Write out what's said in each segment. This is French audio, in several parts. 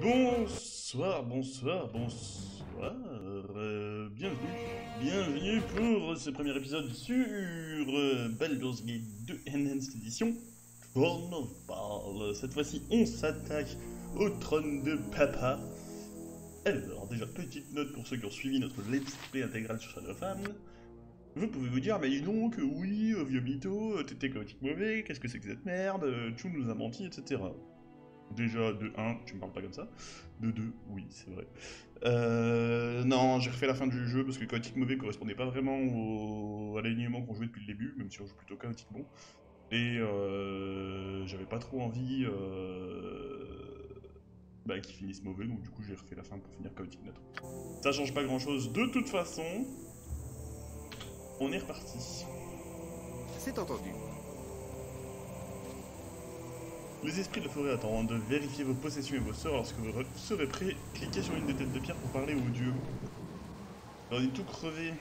Bonsoir, bonsoir, bonsoir. euh, bienvenue, bienvenue pour ce premier épisode sur euh, Baldur's Gate 2 Enhanced Edition. Ball. Cette fois-ci, on s'attaque au trône de Papa. Alors, déjà, petite note pour ceux qui ont suivi notre let's play intégral sur Shadowfan. Vous pouvez vous dire, mais dis donc, oui, euh, vieux mytho, euh, t'étais chaotique mauvais, qu'est-ce que c'est que cette merde, Chum nous a menti, etc. Déjà, de 1, tu me parles pas comme ça. De 2, oui, c'est vrai. Euh, non, j'ai refait la fin du jeu parce que chaotique mauvais correspondait pas vraiment au, à l'alignement qu'on jouait depuis le début, même si on joue plutôt chaotique bon. Et euh, j'avais pas trop envie euh, bah, qu'il finisse mauvais, donc du coup j'ai refait la fin pour finir chaotique neutre. Ça change pas grand chose de toute façon. On est reparti. C'est entendu. Les esprits de la forêt attendent de vérifier vos possessions et vos sorts lorsque vous re- serez prêt. Cliquez sur une des têtes de pierre pour parler aux dieux. Alors, on est tout crevé.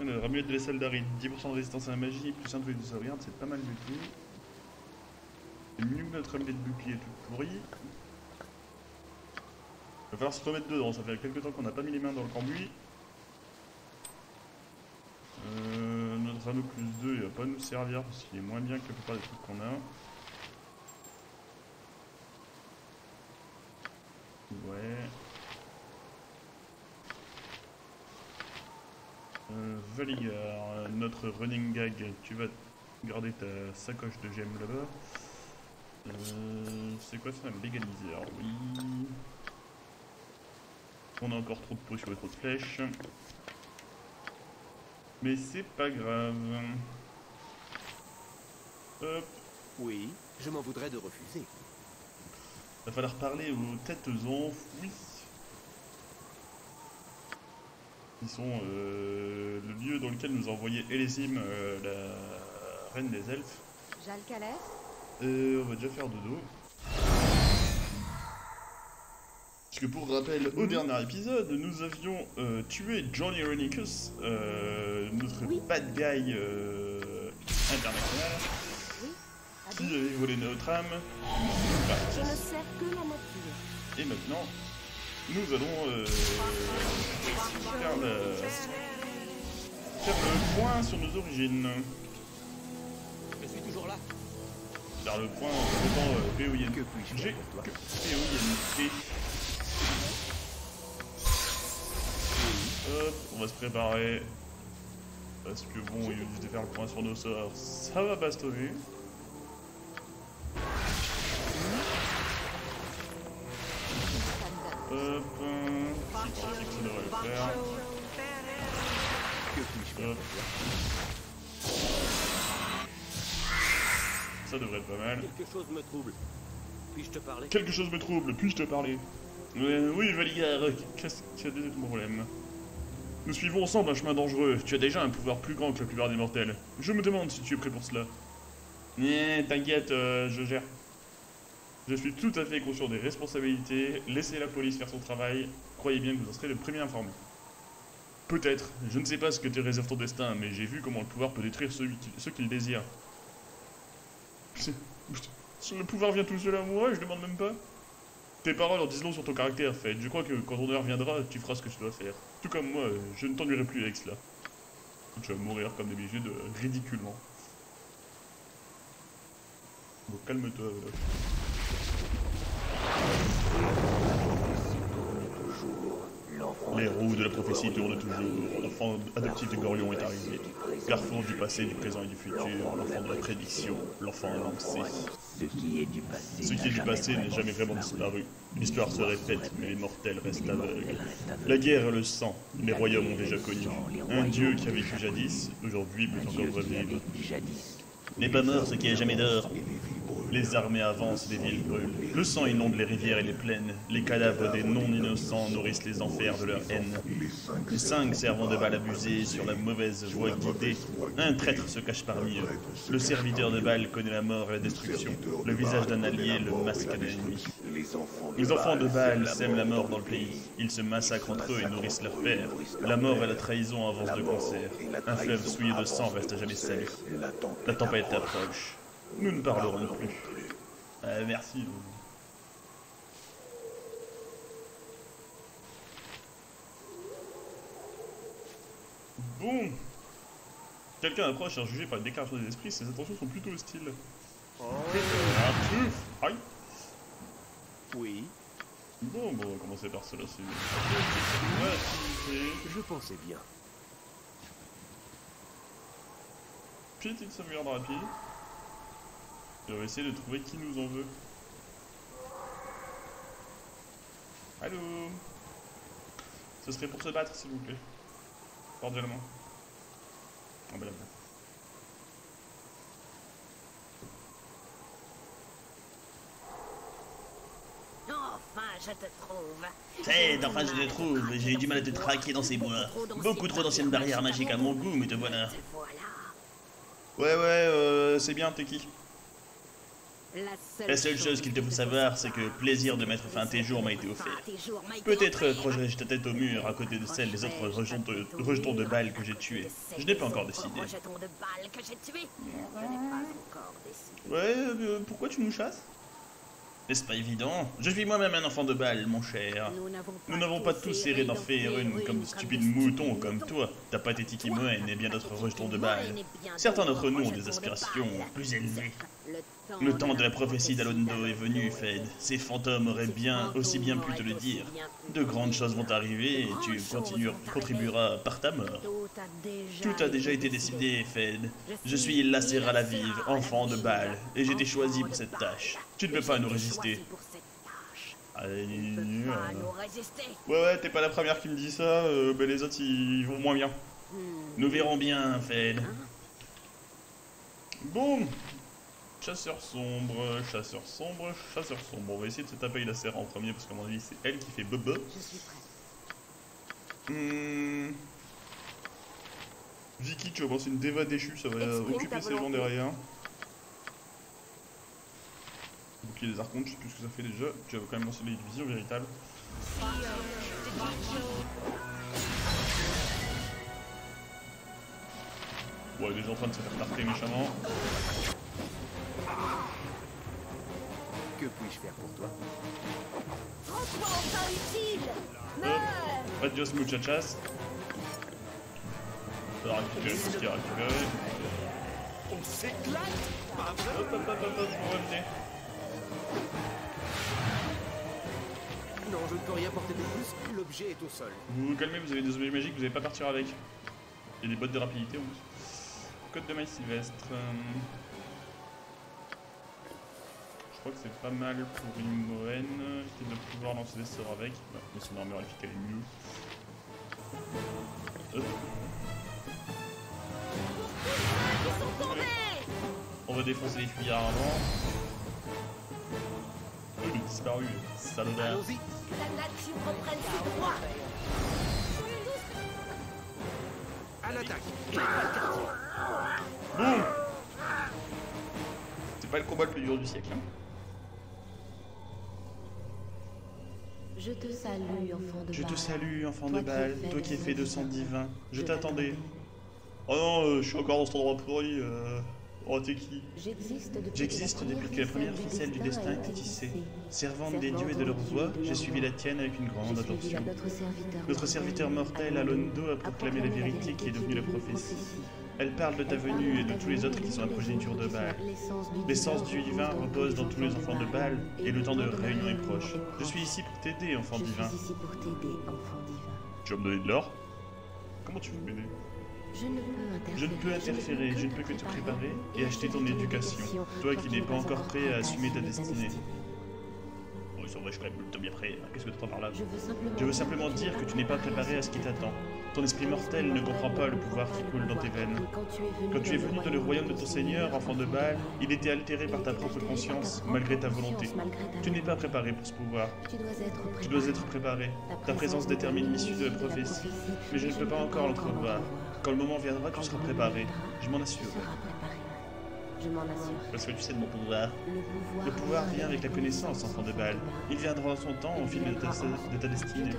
Alors, amulette de la salle d'arrêt, 10% de résistance à la magie, plus un truc de sauvegarde, c'est pas mal du tout. C'est mieux que notre amulette de bouclier toute pourrie. Il va falloir se remettre dedans, ça fait quelques temps qu'on n'a pas mis les mains dans le cambouis. Euh, notre anneau plus 2 il va pas nous servir parce qu'il est moins bien que la plupart des trucs qu'on a. Ouais. Euh, Valigar, notre running gag, tu vas garder ta sacoche de gemmes là-bas. Euh, c'est quoi ça, un légaliseur Oui. On a encore trop de potions et trop de flèches. Mais c'est pas grave. Hop. Oui, je m'en voudrais de refuser. Va falloir parler aux têtes enfouies. Qui sont euh, le lieu dans lequel nous a envoyé Elésim, euh, la reine des elfes. Jalcalès Euh, on va déjà faire dodo. Parce que pour rappel, au dernier épisode, nous avions euh, tué Johnny Renicus, euh, notre Oui. bad guy euh, international, qui avait volé notre âme. Je ne sers que la nature. Et maintenant, nous allons euh, faire, le, faire le point sur nos origines. Je suis toujours là. Faire le point en faisant euh, POIN. Que puis-je G faire pour toi POINT. Hop, on va se préparer. Parce que bon, il nous de faire le point sur nos sorts. Ça va bastonner. Ça me Hop, euh, ça devrait le faire. Que puis-je faire Hop. Ça devrait être pas mal. Quelque chose me trouble. Puis-je te parler? Quelque chose me trouble, puis-je te parler? Euh, Oui, Valigar, qu'est-ce qu'il y a de problème? Nous suivons ensemble un chemin dangereux. Tu as déjà un pouvoir plus grand que la plupart des mortels. Je me demande si tu es prêt pour cela. Eh, t'inquiète, euh, je gère. Je suis tout à fait conscient des responsabilités. Laissez la police faire son travail. Croyez bien que vous en serez le premier informé. Peut-être. Je ne sais pas ce que te réserve ton destin, mais j'ai vu comment le pouvoir peut détruire celui qui- ceux qui le le pouvoir vient tout seul à moi, je demande même pas. Tes paroles en disent long sur ton caractère, Fed. Je crois que quand ton heure viendra, tu feras ce que tu dois faire. Tout comme moi, je ne t'ennuierai plus avec cela. Tu vas mourir comme d'habitude, euh, ridiculement. Bon, calme-toi. Les roues de la prophétie tournent toujours. L'enfant adoptif de Gorion est arrivé. Carrefour du passé, du présent et du futur. L'enfant de la prédiction. L'enfant annoncé. Ce qui est du passé. N'est jamais vraiment disparu. L'histoire se répète, mais les mortels restent aveugles. La guerre et le sang, les royaumes ont déjà connu. Un dieu qui a vécu jadis, aujourd'hui peut encore revivre. N'est pas mort ce qui est jamais d'or. Les armées avancent, les villes brûlent. Le sang inonde les rivières et les plaines. Les cadavres des non-innocents nourrissent les enfers de leur haine. Les cinq servants de Baal abusés sur la mauvaise voie guidée. Un traître se cache parmi eux. Le serviteur de Baal connaît la mort et la destruction. Le visage d'un allié, le masque d'un ennemi. Les enfants de Baal sèment la mort dans le pays. Ils se massacrent entre eux et nourrissent leurs pères. La mort et la trahison avancent de concert. Un fleuve souillé de sang reste à jamais sali. La tempête approche. Nous ne parlerons plus. Euh, merci. Bon. Quelqu'un approche à jugé par une déclaration des esprits, ses intentions sont plutôt hostiles. Oh. Aïe. Oui. Bon, bon, on va commencer par cela, c'est Je pensais bien. Petite sauvegarde rapide. On va essayer de trouver qui nous en veut. Allô? Ce serait pour se battre, s'il vous plaît. Cordialement. Ah bah là, là. Enfin, je te trouve. Fed, enfin je te trouve, j'ai eu du mal à te traquer dans ces bois. Beaucoup trop d'anciennes barrières magiques à mon goût, mais te voilà. Te voilà. Ouais, ouais, euh, c'est bien, t'es qui? La seule, chose qu'il te faut savoir, c'est que le plaisir de mettre fin à tes jours m'a été offert. Peut-être offerts. accrocherai-je ta tête au mur à côté de celle des autres rejetons de, balles que j'ai tués. Je n'ai pas encore décidé. Ouais, euh, pourquoi tu nous chasses? N'est-ce pas évident? Je suis moi-même un enfant de balle, mon cher. Nous n'avons pas tous erré d'en faire une comme de stupides moutons comme toi, ta pathétique Imoen et bien d'autres rejetons de balles. Certains d'entre nous ont des aspirations plus élevées. Le temps de la prophétie d'Alondo est venu, Fed. Ces fantômes auraient bien, aussi bien pu te le dire. De grandes choses vont arriver et tu contribueras par ta mort. Tout a déjà été décidé, Fed. Je suis Lacéra Vive, enfant de balle, et j'ai été choisi pour cette tâche. Tu ne peux pas nous résister. Ouais, ouais, t'es pas la première qui me dit ça, euh, les autres ils vont moins bien. Nous verrons bien, Fed. Bon, chasseur sombre, chasseur sombre, chasseur sombre. On va essayer de se taper la serre en premier parce qu'à mon avis c'est elle qui fait bebe. Je suis prête. Hmm. Vicky, tu vas lancer une déva déchue, ça va Exprime occuper ces gens derrière. Bouclier des archontes, je sais plus ce que ça fait déjà. Tu vas quand même lancer les visions véritables. Ouais, il est déjà en train de se faire tarter méchamment. Que puis-je faire pour toi Rends-toi enfin utile. Hop, adios muchachas. Va récupérer tout ce qu'il y a à récupérer. On s'éclate Pas vrai Hop, hop, hop, hop, hop, on revenait. Non, je ne peux rien porter de plus. L'objet est au sol. Vous vous calmez, vous avez des objets magiques, vous n'allez pas partir avec. Il y a des bottes de rapidité en plus. Code de maille sylvestre. euh, Je crois que c'est pas mal pour une moine qui de pouvoir lancer des sorts avec. Ouais, mais son armure elle est mieux. Hop. On va défoncer les fuyards avant. Il est disparu, salopard. Allons-y La nature reprenne ses droits. À l'attaque Et pas le quartier. Boum C'est pas le combat le plus dur du siècle. Hein. Je te salue, enfant de Je te Baal. salue, enfant Toi de qui balle, es fait toi de qui es sang fait de sang divin. Je t'attendais. Oh non, euh, je suis encore dans cet endroit pourri. Euh... Oh, t'es qui? J'existe depuis, que la première ficelle du destin été tissée. Servante des dieux et de leur voix, j'ai suivi la tienne avec une grande attention. Notre serviteur mortel, Alondo, a proclamé la vérité qui est devenue la prophétie. Elle parle de ta venue et de tous les autres qui sont la progéniture de Baal. L'essence du divin repose dans tous les enfants de Baal et le temps de réunion est proche. Je suis ici pour t'aider, enfant Je divin. suis ici pour t'aider, enfant divin. Tu vas me donner de l'or? Comment tu veux m'aider? Je ne peux interférer. Je ne peux interférer, je ne peux que te préparer et acheter ton éducation. Toi qui n'es pas encore prêt à assumer ta destinée. Vrai, je suis quand même plutôt bien prêt. Qu'est-ce que tu entends par là Je veux simplement, Je veux simplement dire que tu n'es pas préparé à ce qui t'attend. Ton esprit mortel ne comprend pas le pouvoir qui coule dans tes veines. Quand tu es venu dans le royaume de ton Seigneur, enfant de Baal, il était altéré par ta propre conscience, malgré ta volonté. Tu n'es pas préparé pour ce pouvoir. Tu dois être préparé. Tu dois être préparé. Ta présence détermine l'issue de la prophétie. Mais je ne peux pas encore l'entrevoir. Quand le moment viendra, tu seras préparé. Je m'en assure. Je m'en assure. Parce que tu sais de mon pouvoir. Le pouvoir, Le pouvoir vient avec la connaissance, enfant de Baal. Il viendra en son temps au fil de ta, de ta Je destinée.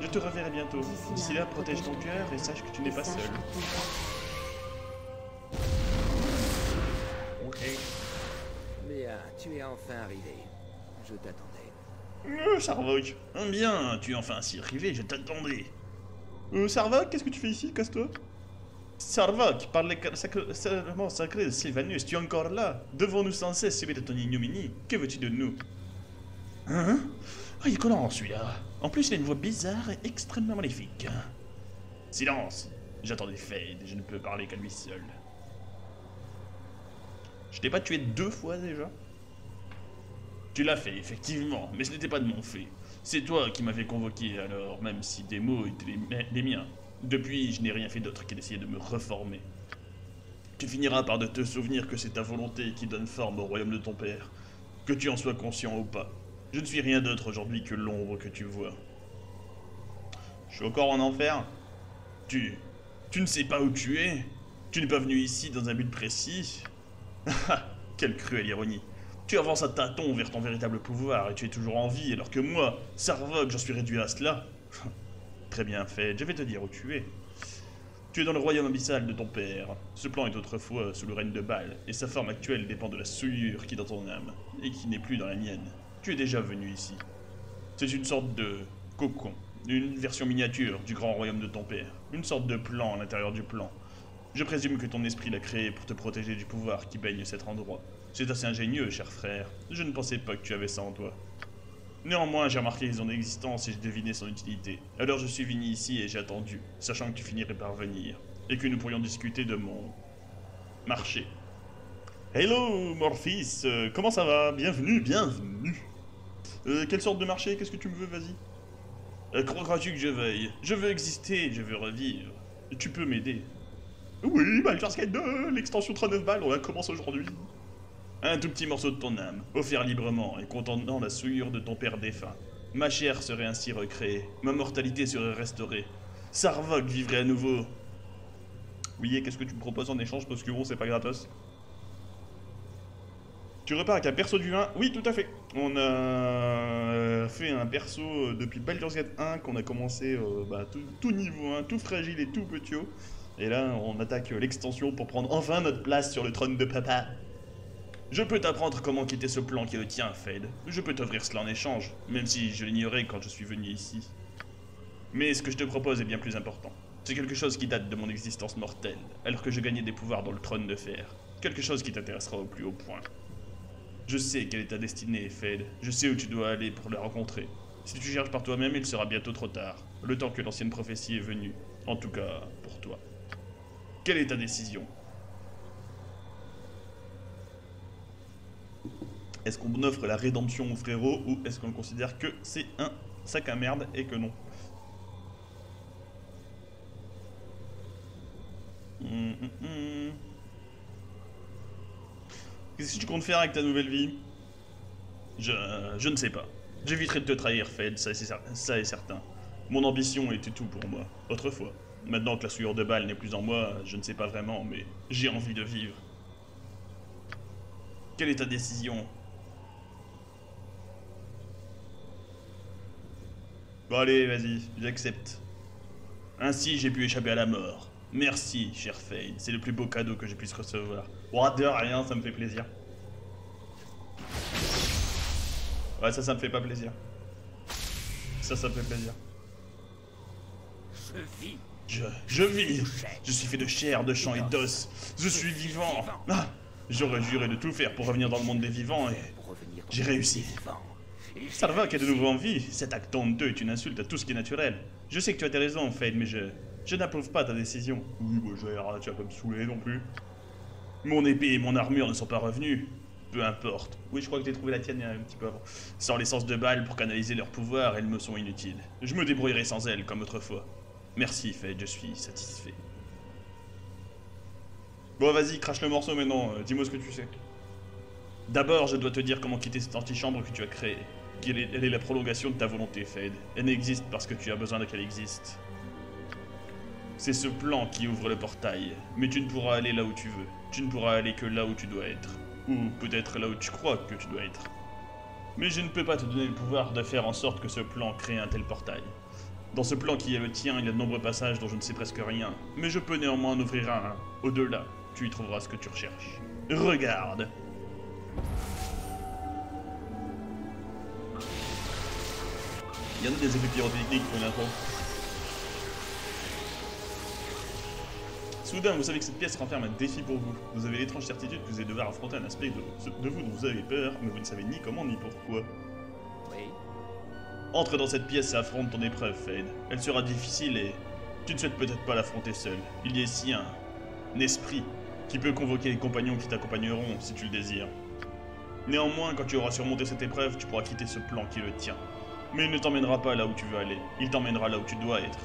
Je te reverrai bientôt. D'ici là, protège ton cœur et sache que tu n'es pas seul. Ok. Bien, tu es enfin arrivé. Je t'attendais. Euh, Sarvok. Hum, bien, tu es enfin ainsi arrivé, je t'attendais. Euh, Sarvok, qu'est-ce que tu fais ici Casse-toi? Sarvok, par les sacre- serments sacrés de Sylvanus, tu es encore là? Devons-nous sans cesse subir ton ignominie? Que veux-tu de nous? Hein? Ah, il est collant celui-là. En plus, il a une voix bizarre et extrêmement maléfique. Silence J'attendais Fade, je ne peux parler qu'à lui seul. Je t'ai pas tué deux fois déjà? Tu l'as fait, effectivement, mais ce n'était pas de mon fait. C'est toi qui m'avais convoqué alors, même si des mots étaient les miens. Depuis, je n'ai rien fait d'autre que d'essayer de me reformer. Tu finiras par te souvenir que c'est ta volonté qui donne forme au royaume de ton père, que tu en sois conscient ou pas. Je ne suis rien d'autre aujourd'hui que l'ombre que tu vois. Je suis encore en enfer Tu... Tu ne sais pas où tu es Tu n'es pas venu ici dans un but précis Ah, Quelle cruelle ironie Tu avances à tâtons vers ton véritable pouvoir et tu es toujours en vie alors que moi, Sarvok, j'en suis réduit à cela Très bien fait, je vais te dire où tu es. Tu es dans le royaume abyssal de ton père. Ce plan est autrefois sous le règne de Baal, et sa forme actuelle dépend de la souillure qui est dans ton âme, et qui n'est plus dans la mienne. Tu es déjà venu ici. C'est une sorte de cocon, une version miniature du grand royaume de ton père, une sorte de plan à l'intérieur du plan. Je présume que ton esprit l'a créé pour te protéger du pouvoir qui baigne cet endroit. C'est assez ingénieux, cher frère. Je ne pensais pas que tu avais ça en toi. Néanmoins, j'ai remarqué son existence et j'ai deviné son utilité. Alors je suis venu ici et j'ai attendu, sachant que tu finirais par venir, et que nous pourrions discuter de mon marché. Hello, Morphis, euh, comment ça va? Bienvenue, bienvenue. Euh, quelle sorte de marché? Qu'est-ce que tu me veux? Vas-y. Euh, Crois-tu que je veuille? Je veux exister, je veux revivre. Tu peux m'aider. Oui, Baldur's Gate 2, l'extension 39 balles, on la commence aujourd'hui. Un tout petit morceau de ton âme, offert librement et contenant la souillure de ton père défunt. Ma chair serait ainsi recréée, ma mortalité serait restaurée. Sarvok vivrait à nouveau. Oui, qu'est-ce que tu me proposes en échange Parce que bon, c'est pas gratos. Tu repars avec un perso du 1 Oui, tout à fait. On a fait un perso euh, depuis Baldur's Gate 1 qu'on a commencé euh, bah, tout, tout niveau 1, tout fragile et tout petit. Et là, on attaque euh, l'extension pour prendre enfin notre place sur le trône de papa. Je peux t'apprendre comment quitter ce plan qui le tien, Fed. Je peux t'offrir cela en échange, même si je l'ignorais quand je suis venu ici. Mais ce que je te propose est bien plus important. C'est quelque chose qui date de mon existence mortelle, alors que je gagnais des pouvoirs dans le trône de fer. Quelque chose qui t'intéressera au plus haut point. Je sais quelle est ta destinée, Fed. Je sais où tu dois aller pour la rencontrer. Si tu cherches par toi-même, il sera bientôt trop tard. Le temps que l'ancienne prophétie est venue. En tout cas, pour toi. Quelle est ta décision? Est-ce qu'on offre la rédemption au frérot ou est-ce qu'on considère que c'est un sac à merde et que non Hum, hum, hum. Qu'est-ce que tu comptes faire avec ta nouvelle vie? Je, ne sais pas. J'éviterai de te trahir, Fed, ça, ça est certain. Mon ambition était tout pour moi, autrefois. Maintenant que la souillure de balle n'est plus en moi, je ne sais pas vraiment, mais j'ai envie de vivre. Quelle est ta décision? Bon allez, vas-y, j'accepte. Ainsi, j'ai pu échapper à la mort. Merci, cher Fade, c'est le plus beau cadeau que je puisse recevoir. Bon, de rien, ça me fait plaisir. Ouais, ça, ça me fait pas plaisir. Ça, ça me fait plaisir. Je vis. Je, je vis. Je suis fait de chair, de sang et d'os. Je suis vivant. Ah, J'aurais juré de tout faire pour revenir dans le monde des vivants et... J'ai réussi. Sarvak est de nouveau en vie. Cet acte honteux est une insulte à tout ce qui est naturel. Je sais que tu as tes raisons, Fade, mais je... Je n'approuve pas ta décision. Oui, bon, j'ai- tu vas pas me saouler non plus. Mon épée et mon armure ne sont pas revenus. Peu importe. Oui, je crois que j'ai trouvé la tienne un petit peu avant. Sans l'essence de balle pour canaliser leur pouvoir, elles me sont inutiles. Je me débrouillerai sans elles, comme autrefois. Merci, Fade, je suis satisfait. Bon, vas-y, crache le morceau maintenant. euh, Dis-moi ce que tu sais. D'abord, je dois te dire comment quitter cette antichambre que tu as créée. Elle est la prolongation de ta volonté, Fade. Elle n'existe parce que tu as besoin qu'elle existe. C'est ce plan qui ouvre le portail, mais tu ne pourras aller là où tu veux. Tu ne pourras aller que là où tu dois être. Ou peut-être là où tu crois que tu dois être. Mais je ne peux pas te donner le pouvoir de faire en sorte que ce plan crée un tel portail. Dans ce plan qui est le tien, il y a de nombreux passages dont je ne sais presque rien, mais je peux néanmoins en ouvrir un. Au-delà, tu y trouveras ce que tu recherches. Regarde Il y en a des effets pyrotechniques pour. Soudain, vous savez que cette pièce renferme un défi pour vous. Vous avez l'étrange certitude que vous allez devoir affronter un aspect de, de vous dont vous avez peur, mais vous ne savez ni comment ni pourquoi. Oui. Entre dans cette pièce et affronte ton épreuve, Fade. Elle sera difficile et tu ne souhaites peut-être pas l'affronter seul. Il y a ici un, un esprit qui peut convoquer les compagnons qui t'accompagneront si tu le désires. Néanmoins, quand tu auras surmonté cette épreuve, tu pourras quitter ce plan qui est le tien. Mais il ne t'emmènera pas là où tu veux aller. Il t'emmènera là où tu dois être.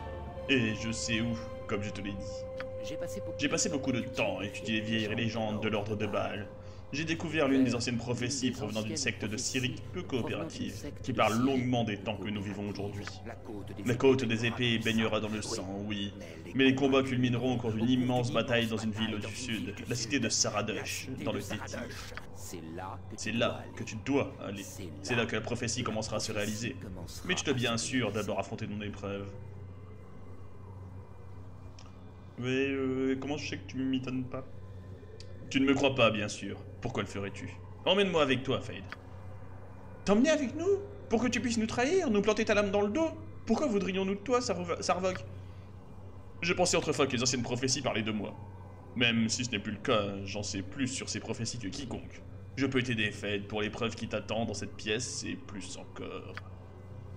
Et je sais où, comme je te l'ai dit. J'ai passé beaucoup, J'ai passé beaucoup de temps à étudier les vieilles légendes de l'ordre de Baal. J'ai découvert l'une des anciennes prophéties provenant d'une secte de Syrie peu coopérative, qui parle longuement des temps que nous vivons aujourd'hui. La côte des, épées baignera dans le sang, oui. Mais les combats culmineront au cours d'une immense bataille dans une ville du sud, la cité de Saradosh, dans le Téti. C'est là que tu dois aller. C'est là que la prophétie commencera à se réaliser. Mais tu dois bien sûr d'abord affronter ton épreuve. Mais euh, comment je sais que tu m'étonnes pas? Tu ne me crois pas, bien sûr. Pourquoi le ferais-tu? Emmène-moi avec toi, Fade. T'emmener avec nous? Pour que tu puisses nous trahir, nous planter ta lame dans le dos Pourquoi voudrions-nous de toi, Sarv- Sarvok? Je pensais autrefois que les anciennes prophéties parlaient de moi. Même si ce n'est plus le cas, j'en sais plus sur ces prophéties que quiconque. Je peux t'aider, Fade, pour l'épreuve qui t'attend dans cette pièce et plus encore.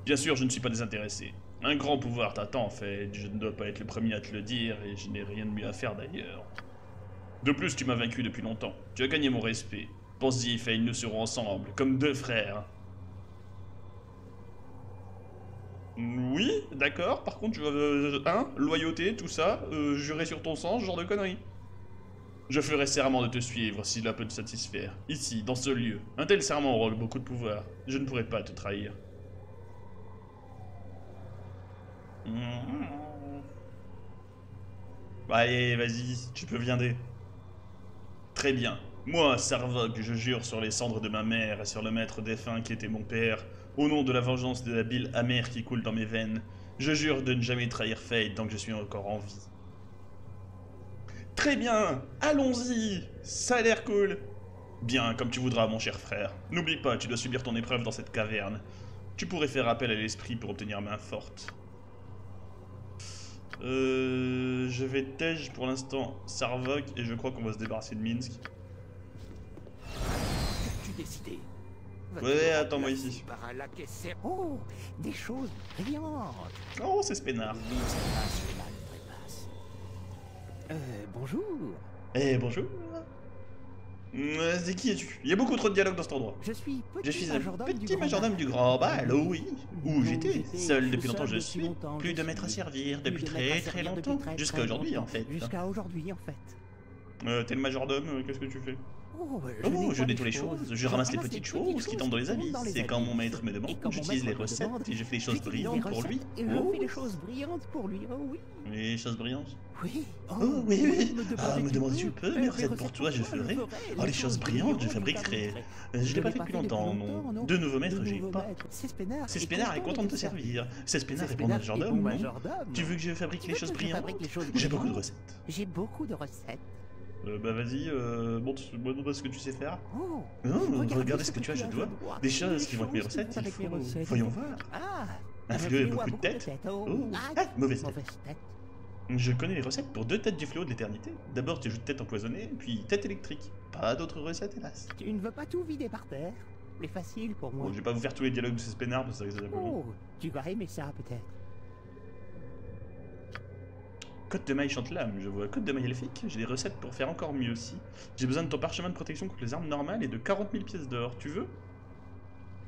Bien sûr, je ne suis pas désintéressé. Un grand pouvoir t'attend, en fait. Je ne dois pas être le premier à te le dire, et je n'ai rien de mieux à faire d'ailleurs. De plus, tu m'as vaincu depuis longtemps. Tu as gagné mon respect. Pense-y, Fane, nous serons ensemble, comme deux frères. Oui, d'accord. Par contre, tu vas... euh, hein Loyauté, tout ça, euh, jurer sur ton sang, genre de conneries. Je ferai serment de te suivre, si cela peut te satisfaire. Ici, dans ce lieu. Un tel serment aura beaucoup de pouvoir. Je ne pourrai pas te trahir. Allez, vas-y, tu peux viander. Très bien. Moi, Sarvok, je jure sur les cendres de ma mère et sur le maître défunt qui était mon père, au nom de la vengeance de la bile amère qui coule dans mes veines, je jure de ne jamais trahir Fate tant que je suis encore en vie. Très bien, allons-y, ça a l'air cool. Bien, comme tu voudras, mon cher frère. N'oublie pas, tu dois subir ton épreuve dans cette caverne. Tu pourrais faire appel à l'esprit pour obtenir main forte. Euh, je vais tège pour l'instant Sarvok et je crois qu'on va se débarrasser de Minsk. Qu'as-tu décidé Ouais, attends-moi ici. Par un Oh, des choses brillantes. Oh, c'est trépasse. Euh, bonjour. Eh, bonjour. Euh, c'est qui es-tu Il y a beaucoup trop de dialogues dans cet endroit. Je suis petit Je suis majordome petit du majordome du Grand Bal, oh oui. Où j'étais, seul depuis longtemps je suis. Plus de maître à servir depuis de très très longtemps. Jusqu'à aujourd'hui en fait. Jusqu'à aujourd'hui en fait. Euh, T'es le majordome, euh, qu'est-ce que tu fais? Oh, Oh, je nettoie les choses, je ramasse les petites choses qui tombent dans les habits. C'est quand mon maître me demande, j'utilise les maître recettes et je fais des choses brillantes les pour lui. Et je Oh, fais des choses brillantes pour lui, oh oui. Les choses brillantes Oui. Oh, oui, oui. me Ah, me demandais-tu demander tu peux, mes Eh, recettes pour toi, je ferai. Oh, les choses brillantes, je fabriquerai. Euh, Je l'ai pas fait depuis longtemps, non. De nouveaux maîtres, j'ai pas. C'est Spénard. C'est Spénard est content de te servir. C'est Spénard est bon majordome, non. Tu veux que je fabrique les choses je brillantes les J'ai beaucoup de recettes. J'ai beaucoup de recettes. Euh, bah vas-y, euh, montre-moi ce que tu sais faire. Oh, Oh, regardez ce que tu as, je dois. Des choses qui vont avec mes recettes, il avec mes faut... recettes. Voyons voir. Ah Un fléau et beaucoup de têtes. Oh, Oh, ah, ah, mauvaise tête. tête. Je connais les recettes pour deux têtes du fléau de l'éternité. D'abord, tu ajoutes tête empoisonnée, puis tête électrique. Pas d'autres recettes, hélas. Tu ne veux pas tout vider par terre? C'est facile pour moi. Bon, je vais pas vous faire tous les dialogues de ces spénards parce que ça risque. Oh, tu vas aimer ça peut-être. Côte de maille chante l'âme, je vois. Côte de maille elfique, j'ai des recettes pour faire encore mieux aussi. J'ai besoin de ton parchemin de protection contre les armes normales et de 40 000 pièces d'or. Tu veux?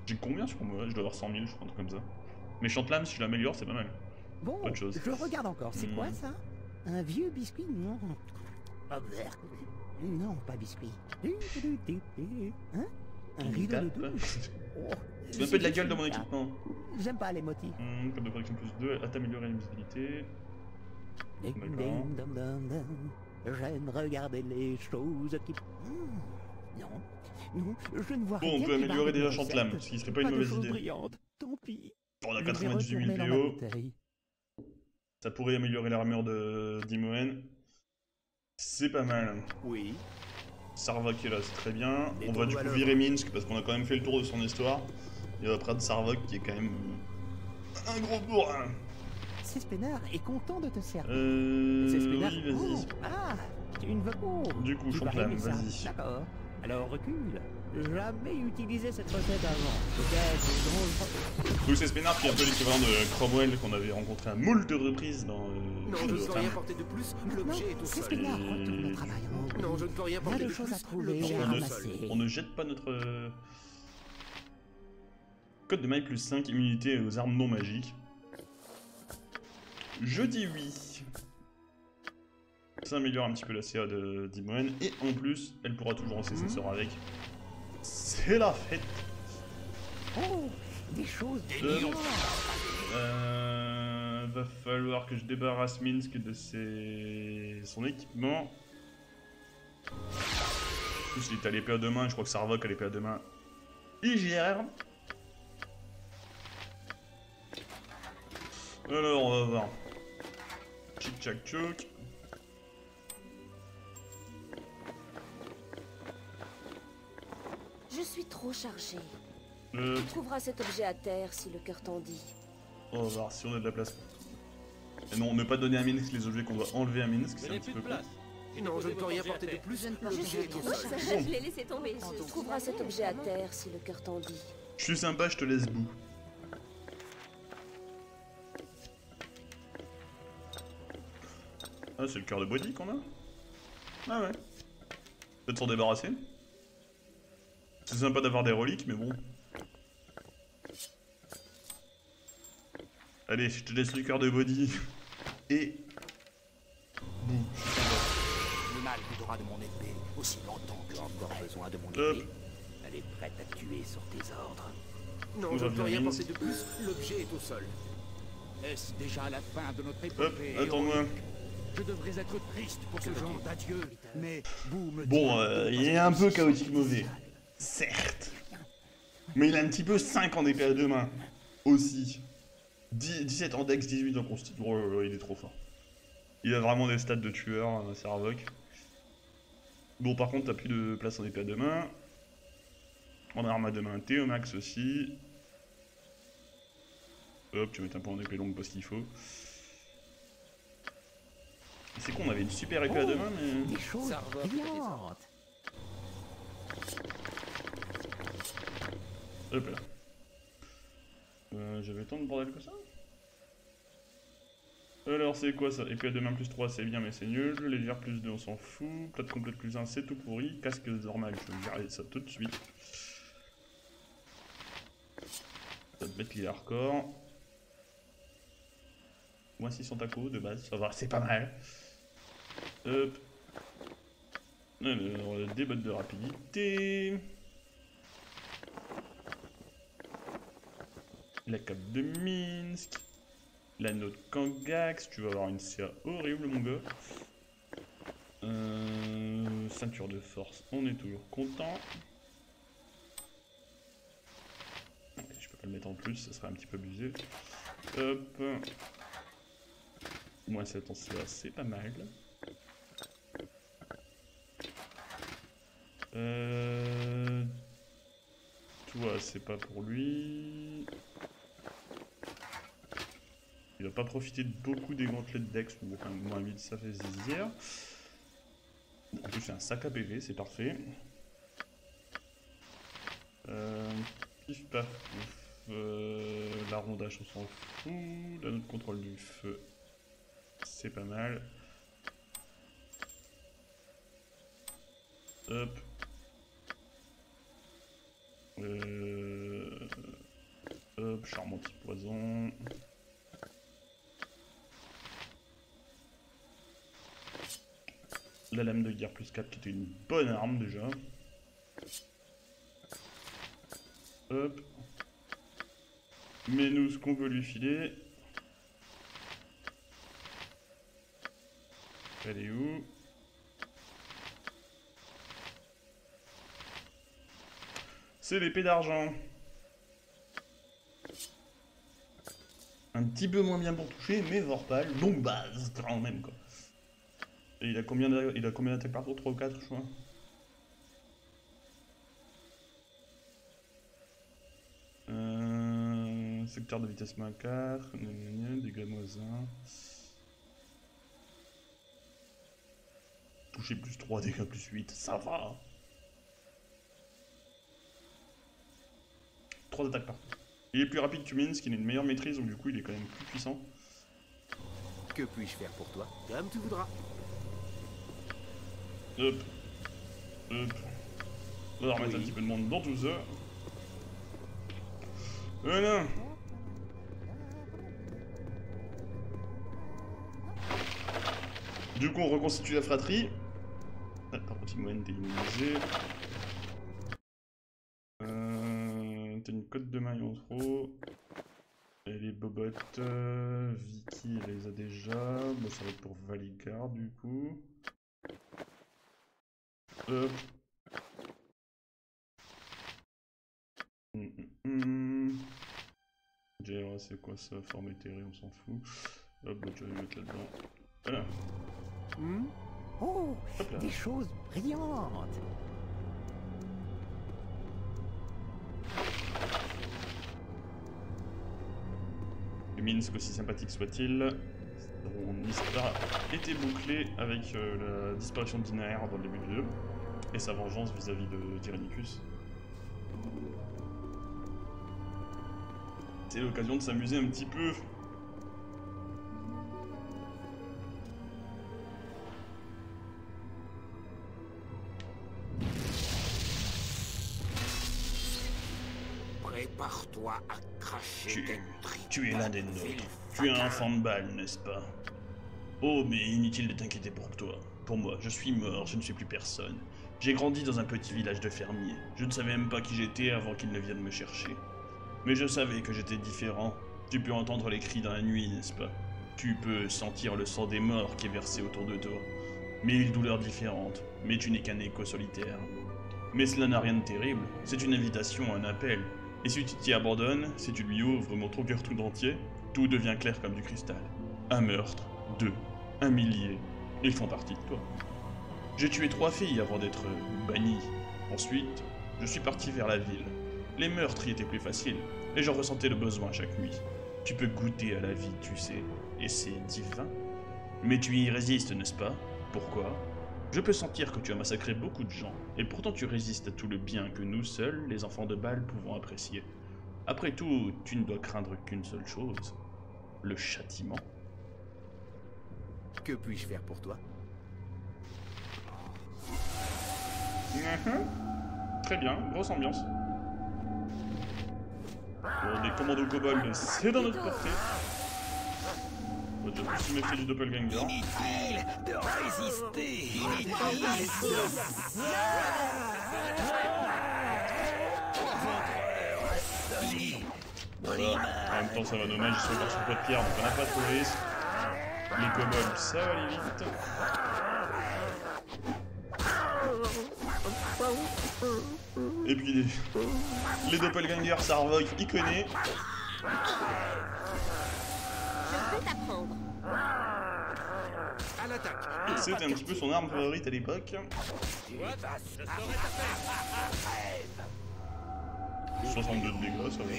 J'ai combien sur moi? Je dois avoir 100 000, je crois, un truc comme ça. Mais chante l'âme, si je l'améliore, c'est pas mal. Bon, Bonne chose. je regarde encore. C'est Hmm. quoi ça? Un vieux biscuit? Non. Ah, merde. Non, pas biscuit. Hein? Un rideau de douche Oh, un c'est peu de la gueule de mon équipement. J'aime pas les motifs. Hmm, code de protection plus 2, à t'améliorer la visibilité. J'aime regarder les choses qui... Non, non, je ne vois Bon, on peut qui améliorer déjà recettes. ce qui serait pas une de mauvaise idée. Tant pis. On a Je vais 98 000 retourner dans ma PO. Ça pourrait améliorer l'armure de d'Imoen. C'est pas mal. Oui. Sarvok est là, c'est très bien. On va du coup virer Minsk parce qu'on a quand même fait le tour de son histoire. Et on va prendre Sarvok qui est quand même un gros bourrin. Cespenar est content de te servir. Euh... Oui, vas-y. Oh, ah, tu ne veux pas. Du coup, ça. vas-y. D'accord. Alors recule. Jamais utilisé cette recette avant. Le... Donc c'est Spénard qui est un peu l'équivalent de Cromwell qu'on avait rencontré à moult reprises dans... Euh, Non, je ne peux rien porter de plus. L'objet est au sol. Cespenar retourne au travail. Non, je ne peux rien porter de plus. à trouver ne, on ne jette pas notre... euh, Code de maille plus 5, immunité aux armes non magiques. Je dis oui. Ça améliore un petit peu la CA de d'Imoen. Et en plus, elle pourra toujours lancer ses sorts avec. C'est la fête Oh, des choses Euh, délirantes. Euh, va falloir que je débarrasse Minsk de ses... son équipement. En plus, il est à l'épée à deux mains, je crois que Sarvok à l'épée à deux mains. Il gère. Alors, on va voir. Chic chac choc. Je suis trop chargée. Euh, Tu trouveras cet objet à terre si le cœur t'en dit? on va voir si on a de la place. Et non, ne pas donner à Minsk les objets qu'on doit enlever à Minsk, c'est un petit peu con. Non, je ne peux rien porter de plus. Je trop sol. chargée. Je l'ai laissé tomber. Tu trouveras cet objet à terre si le cœur t'en dit? Je suis sympa, je te laisse bout. Ah, c'est le cœur de body qu'on a Ah ouais. Peut-être s'en débarrasser C'est sympa d'avoir des reliques, mais bon. Allez, je te laisse le cœur de body. Et... Boum, je suis sympa. Le mal goûtera de mon épée aussi longtemps que j'ai encore besoin de mon Hop. épée. Elle est prête à tuer sur tes ordres. Non, je ne peux rien porter de plus. L'objet est au sol. Est-ce déjà la fin de notre Hop, épopée attends-moi. Je devrais être triste pour ce genre d'adieu, mais vous me Bon, euh, il est un peu chaotique mauvais. Certes. Mais il a un petit peu 5 en épée à deux mains. Aussi. 10 17 en dex, 18 en consti. Oh il est trop fort. Il a vraiment des stats de tueur, euh, Servok. Bon, par contre, t'as plus de place en épée à deux mains. En arme à deux mains, t'es au max aussi. Hop, tu mets un point en épée longue parce qu'il faut. C'est con, on avait une super épée à deux mains, mais... Des choses brillantes. Hop là. Euh, J'avais tant de bordel que ça Alors c'est quoi ça? Épée à deux mains plus 3 c'est bien mais c'est nul. Légère plus 2 on s'en fout. Plate complète plus 1 c'est tout pourri. Casque normal je vais garder ça tout de suite. Ça te mettre les hardcore. Moins 6 en taco de base, ça va, c'est pas mal. Hop. Alors, des bottes de rapidité. La cape de Minsk. L'anneau de Kangax. Tu vas avoir une CA horrible, mon gars. Euh, ceinture de force, on est toujours content. Je peux pas le mettre en plus, ça serait un petit peu abusé. Hop. Moins 7 en CA, c'est pas mal. Euh... Toi, c'est pas pour lui. Il va pas profiter de beaucoup des gantelets de Dex, moins 8, ça fait zizière. En plus, c'est un sac à PV, c'est parfait. Euh, pif paf. Euh, la rondage, on s'en fout. La note contrôle du feu, c'est pas mal. Hop. Euh... Hop, charmant petit poison. La lame de guerre plus 4 qui était une bonne arme déjà. Hop. Mais nous ce qu'on veut lui filer. Elle est où? C'est l'épée d'argent. Un petit peu moins bien pour toucher, mais Vorpal, donc base quand même quoi. Et il a combien d'attaques par tour 3 ou 4 je crois Euh, Secteur de vitesse gna gna, dégâts moisins. Toucher plus 3, dégâts plus 8, ça va. 3 attaques par tour. Il est plus rapide que Minsk, il a une meilleure maîtrise, donc du coup il est quand même plus puissant. Que puis-je faire pour toi Comme tu voudras. Hop. Hop. On va remettre un petit peu de monde dans tout ça. Voilà. Du coup, on reconstitue la fratrie. Ah, par contre, Imoen, une cote de maille en trop. Et les bobottes, euh, Vicky elle les a déjà. Bah, ça va être pour Valigar du coup. Hop. JRA, c'est quoi ça? Forme éthérée, on s'en fout. Hop, bah, mettre là-dedans. Voilà. Oh, là. des choses brillantes. Minsk, aussi sympathique soit-il, son histoire a été bouclée avec euh, la disparition de Dinaer dans le début du jeu, et sa vengeance vis-à-vis de Tyrannicus. C'est l'occasion de s'amuser un petit peu. Prépare-toi à cracher Tu-. Tu es l'un des nôtres. Tu es un enfant de balle, n'est-ce pas? Oh, mais inutile de t'inquiéter pour toi. Pour moi, je suis mort, je ne suis plus personne. J'ai grandi dans un petit village de fermiers. Je ne savais même pas qui j'étais avant qu'ils ne viennent me chercher. Mais je savais que j'étais différent. Tu peux entendre les cris dans la nuit, n'est-ce pas? Tu peux sentir le sang des morts qui est versé autour de toi. Mille douleurs différentes, mais tu n'es qu'un écho solitaire. Mais cela n'a rien de terrible, c'est une invitation, un appel. Et si tu t'y abandonnes, si tu lui ouvres mon ton cœur tout entier, tout devient clair comme du cristal. Un meurtre, deux, un millier, ils font partie de toi. J'ai tué trois filles avant d'être banni. Ensuite, je suis parti vers la ville. Les meurtres y étaient plus faciles, et j'en ressentais le besoin chaque nuit. Tu peux goûter à la vie, tu sais, et c'est divin. Mais tu y résistes, n'est-ce pas? Pourquoi? Je peux sentir que tu as massacré beaucoup de gens, et pourtant tu résistes à tout le bien que nous seuls, les enfants de Baal, pouvons apprécier. Après tout, tu ne dois craindre qu'une seule chose, le châtiment. Que puis-je faire pour toi? Mhm. Très bien, grosse ambiance. Bon, des commandos kobolds, c'est dans notre portée. Déjà tous méfier du doppelganger. de résister Voilà. En même temps, ça va dommage, ils sont encore sur pot de pierre, donc on n'a pas trop de risque. Les kobolds, ça va aller vite. Et puis les, les doppelgangers, Sarvok, il connaît. Je vais t'apprendre. À l'attaque C'était un petit peu son arme favorite à l'époque. 62 de dégâts, ça va.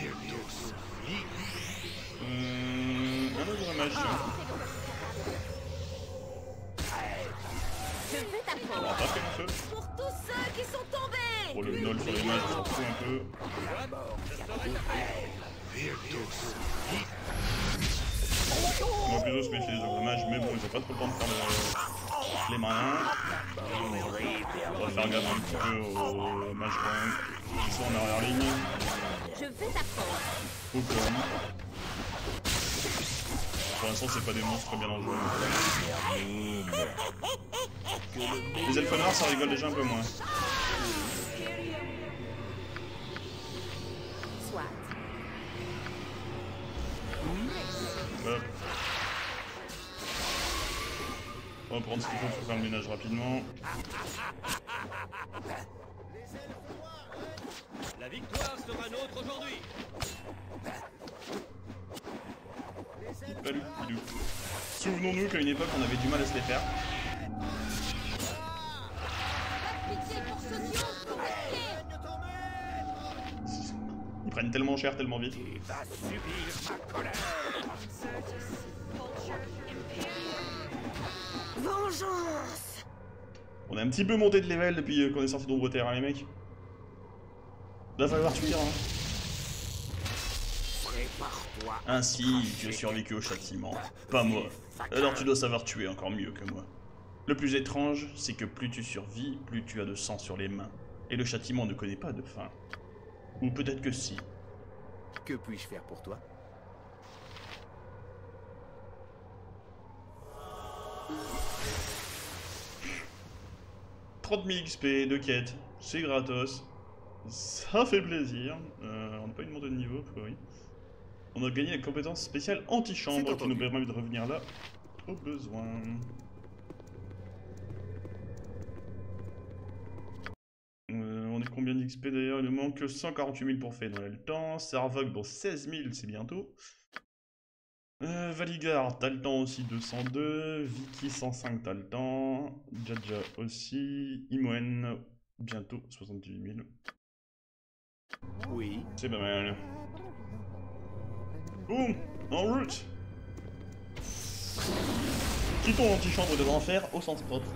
Euh, un autre mage. Je vais On t'apprendre. va pas faire un feu. Pour tous ceux qui sont tombés. Pour le nol sur les mages, on un peu. On va plutôt se méfier des ogres mages, mais bon, ils ont pas trop le temps de faire le- les malins. On va faire gaffe un petit peu aux mages quand même, qui sont en arrière ligne. Je vais t'apprendre. Au. Pour l'instant, c'est pas des monstres bien dangereux. Les elfes noirs, ça rigole déjà un peu moins. Soit. Hop. On va prendre ce qu'il faut pour faire le ménage rapidement. La victoire sera nôtre aujourd'hui. Souvenons-nous qu'à une époque, on avait du mal à se les faire. Pitié prennent prennent tellement cher, tellement vite. Vengeance On a un petit peu monté de level depuis euh, qu'on est sorti d'Ombre-Terre, hein, les mecs. Va falloir tuer, hein. Ainsi, tu as survécu au châtiment. Pas moi. Alors tu dois savoir tuer encore mieux que moi. Le plus étrange, c'est que plus tu survis, plus tu as de sang sur les mains. Et le châtiment ne connaît pas de fin. Ou peut-être que si. Que puis-je faire pour toi? 30 000 XP de quête, c'est gratos. Ça fait plaisir. Euh, on n'a pas une montée de niveau, oui. On a gagné la compétence spéciale antichambre qui nous permet de revenir là au besoin. On combien d'XP d'ailleurs Il nous manque 148 000 pour faire dans le temps. Sarvog, bon 16 000 c'est bientôt. Euh, Valigar, t'as le temps aussi 202. Vicky 105, t'as le temps. Jaja aussi. Imoen, bientôt 78 000. Oui. C'est pas mal. Boum En route Quittons l'antichambre de l'enfer au sens propre.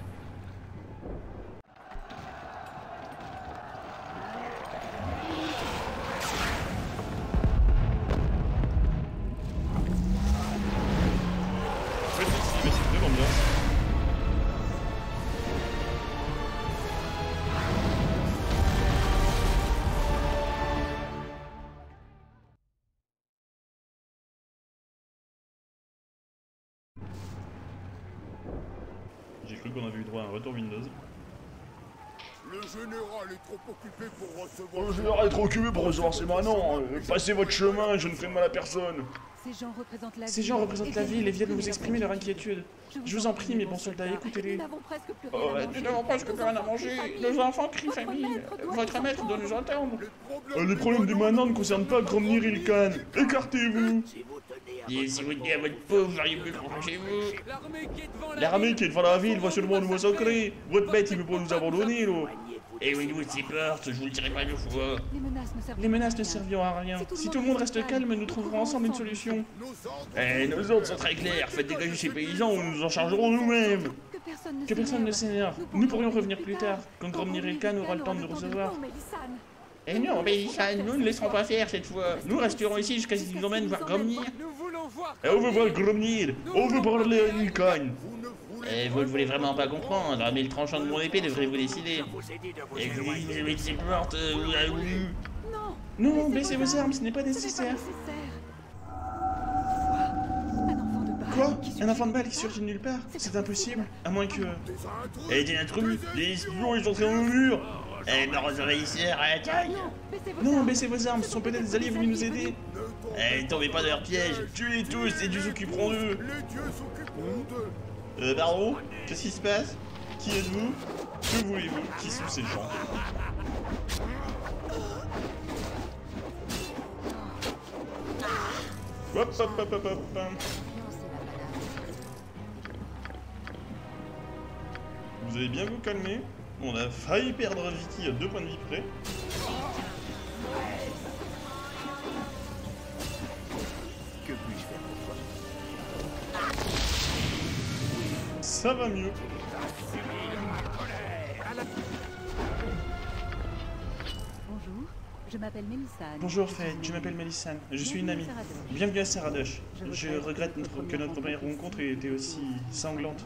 Le général est trop occupé pour recevoir... Le général est trop occupé pour recevoir ses maintenant. Passez votre chemin, je ne ferai de mal à personne. Ces gens représentent la Ces gens représentent la ville et viennent vous exprimer leur inquiétude. Je vous en prie, mes bons soldats, écoutez-les. Nous n'avons presque plus Oh, rien à ouais, manger. nous n'avons presque plus rien à manger. Nos enfants crient famille. Votre maître doit nous entendre. Euh, les problèmes du manant ne concernent pas Gromnir et Ilkan. Écartez-vous Si vous dites à votre pauvre, vous. L'armée qui est devant la L'armée qui est devant la ville voit seulement nous massacrer. Votre bête, il veut pas nous abandonner, là. Et oui, nous, c'est portes, je vous le dirai pas deux fois. Les menaces ne serviront à rien. Si tout le monde reste calme, nous trouverons ensemble une solution. Eh, nos ordres sont très clairs. Faites dégager ces paysans ou nous en chargerons nous-mêmes. Que personne ne s'énerve. Nous pourrions revenir plus tard, quand Gromnir Ilkan aura le temps de nous recevoir. Et non, mais ça, nous ne laisserons pas faire cette fois. Nous resterons ici jusqu'à ce qu'ils nous emmènent voir Gromnir. Nous voulons voir Eh, on veut voir Gromnir. On veut parler à Ilkan. Et vous ne voulez vraiment pas comprendre, mais le tranchant de mon épée devrait vous décider. Et porte. euh, euh. Non, Non, baissez vos armes, ce n'est pas nécessaire. Quoi? Un enfant de balle Quoi qui Un enfant de balle qui surgit de nulle part? C'est impossible, à moins que... Eh, des intrus. Des espions, ils sont entrés dans le mur. Eh, nos envahisseurs, attaque Non, baissez vos Non, armes. baissez vos armes, ce sont peut-être des alliés venus nous aider. Eh, tombez pas dans leur piège. Tuez-les tous et Dieu s'occuperont d'eux. Les dieux s'occuperont d'eux. Euh, baron, qu'est-ce qui se passe? Qui êtes-vous? Que voulez-vous? Qui sont ces gens? Hop, hop, hop, hop, hop. Vous allez bien vous calmer? On a failli perdre Vicky à deux points de vie près. Que puis-je faire pour toi? Ça va mieux. Bonjour, je m'appelle Mélissane. Bonjour Fred, je m'appelle Mélissane, je suis une amie. Bienvenue à Saradosh. Je regrette notre- que notre première rencontre ait été aussi sanglante.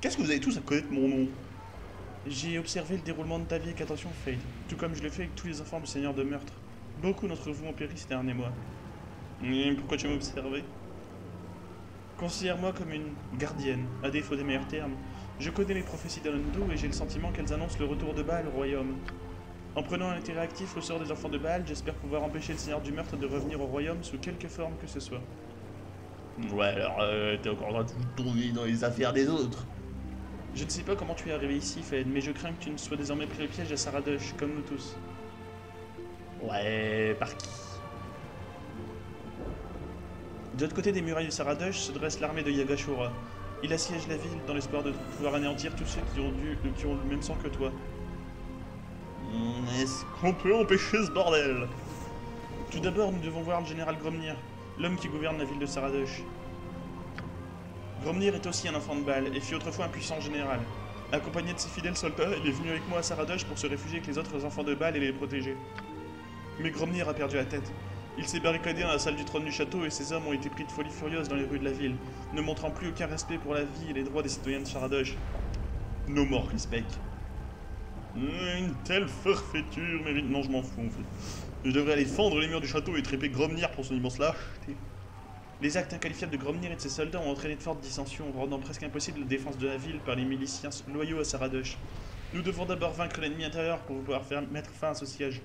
Qu'est-ce que vous avez tous à connaître mon nom J'ai observé le déroulement de ta vie avec attention, Fade, tout comme je l'ai fait avec tous les enfants du Seigneur de Meurtre. Beaucoup d'entre vous ont péri ces derniers mois. Pourquoi tu m'as observé? Considère-moi comme une gardienne, à défaut des meilleurs termes. Je connais les prophéties d'Alondo et j'ai le sentiment qu'elles annoncent le retour de Baal au royaume. En prenant un intérêt actif au sort des enfants de Baal, j'espère pouvoir empêcher le Seigneur du Meurtre de revenir au royaume sous quelque forme que ce soit. Ouais, alors euh, t'es encore en train de tourner dans les affaires des autres. Je ne sais pas comment tu es arrivé ici, Fed, mais je crains que tu ne sois désormais pris le piège à Saradosh, comme nous tous. Ouais, par qui? De l'autre côté des murailles de Saradosh se dresse l'armée de Yagashura. Il assiège la ville dans l'espoir de pouvoir anéantir tous ceux qui ont, dû, qui ont le même sang que toi. Hum, Est-ce qu'on peut empêcher ce bordel? Tout d'abord, nous devons voir le général Gromnir, l'homme qui gouverne la ville de Saradosh. Gromnir est aussi un enfant de balle et fut autrefois un puissant général. Accompagné de ses fidèles soldats, il est venu avec moi à Saradosh pour se réfugier avec les autres enfants de balle et les protéger. Mais Gromnir a perdu la tête. Il s'est barricadé dans la salle du trône du château et ses hommes ont été pris de folie furieuse dans les rues de la ville, ne montrant plus aucun respect pour la vie et les droits des citoyens de Saradosh. No more respect. Une telle forfaiture mérite... Non, je m'en fous. Je devrais aller fendre les murs du château et tréper Gromnir pour son immense lâcheté. Les actes inqualifiables de Gromnir et de ses soldats ont entraîné de fortes dissensions, rendant presque impossible la défense de la ville par les miliciens loyaux à Saradosh. Nous devons d'abord vaincre l'ennemi intérieur pour pouvoir faire mettre fin à ce siège.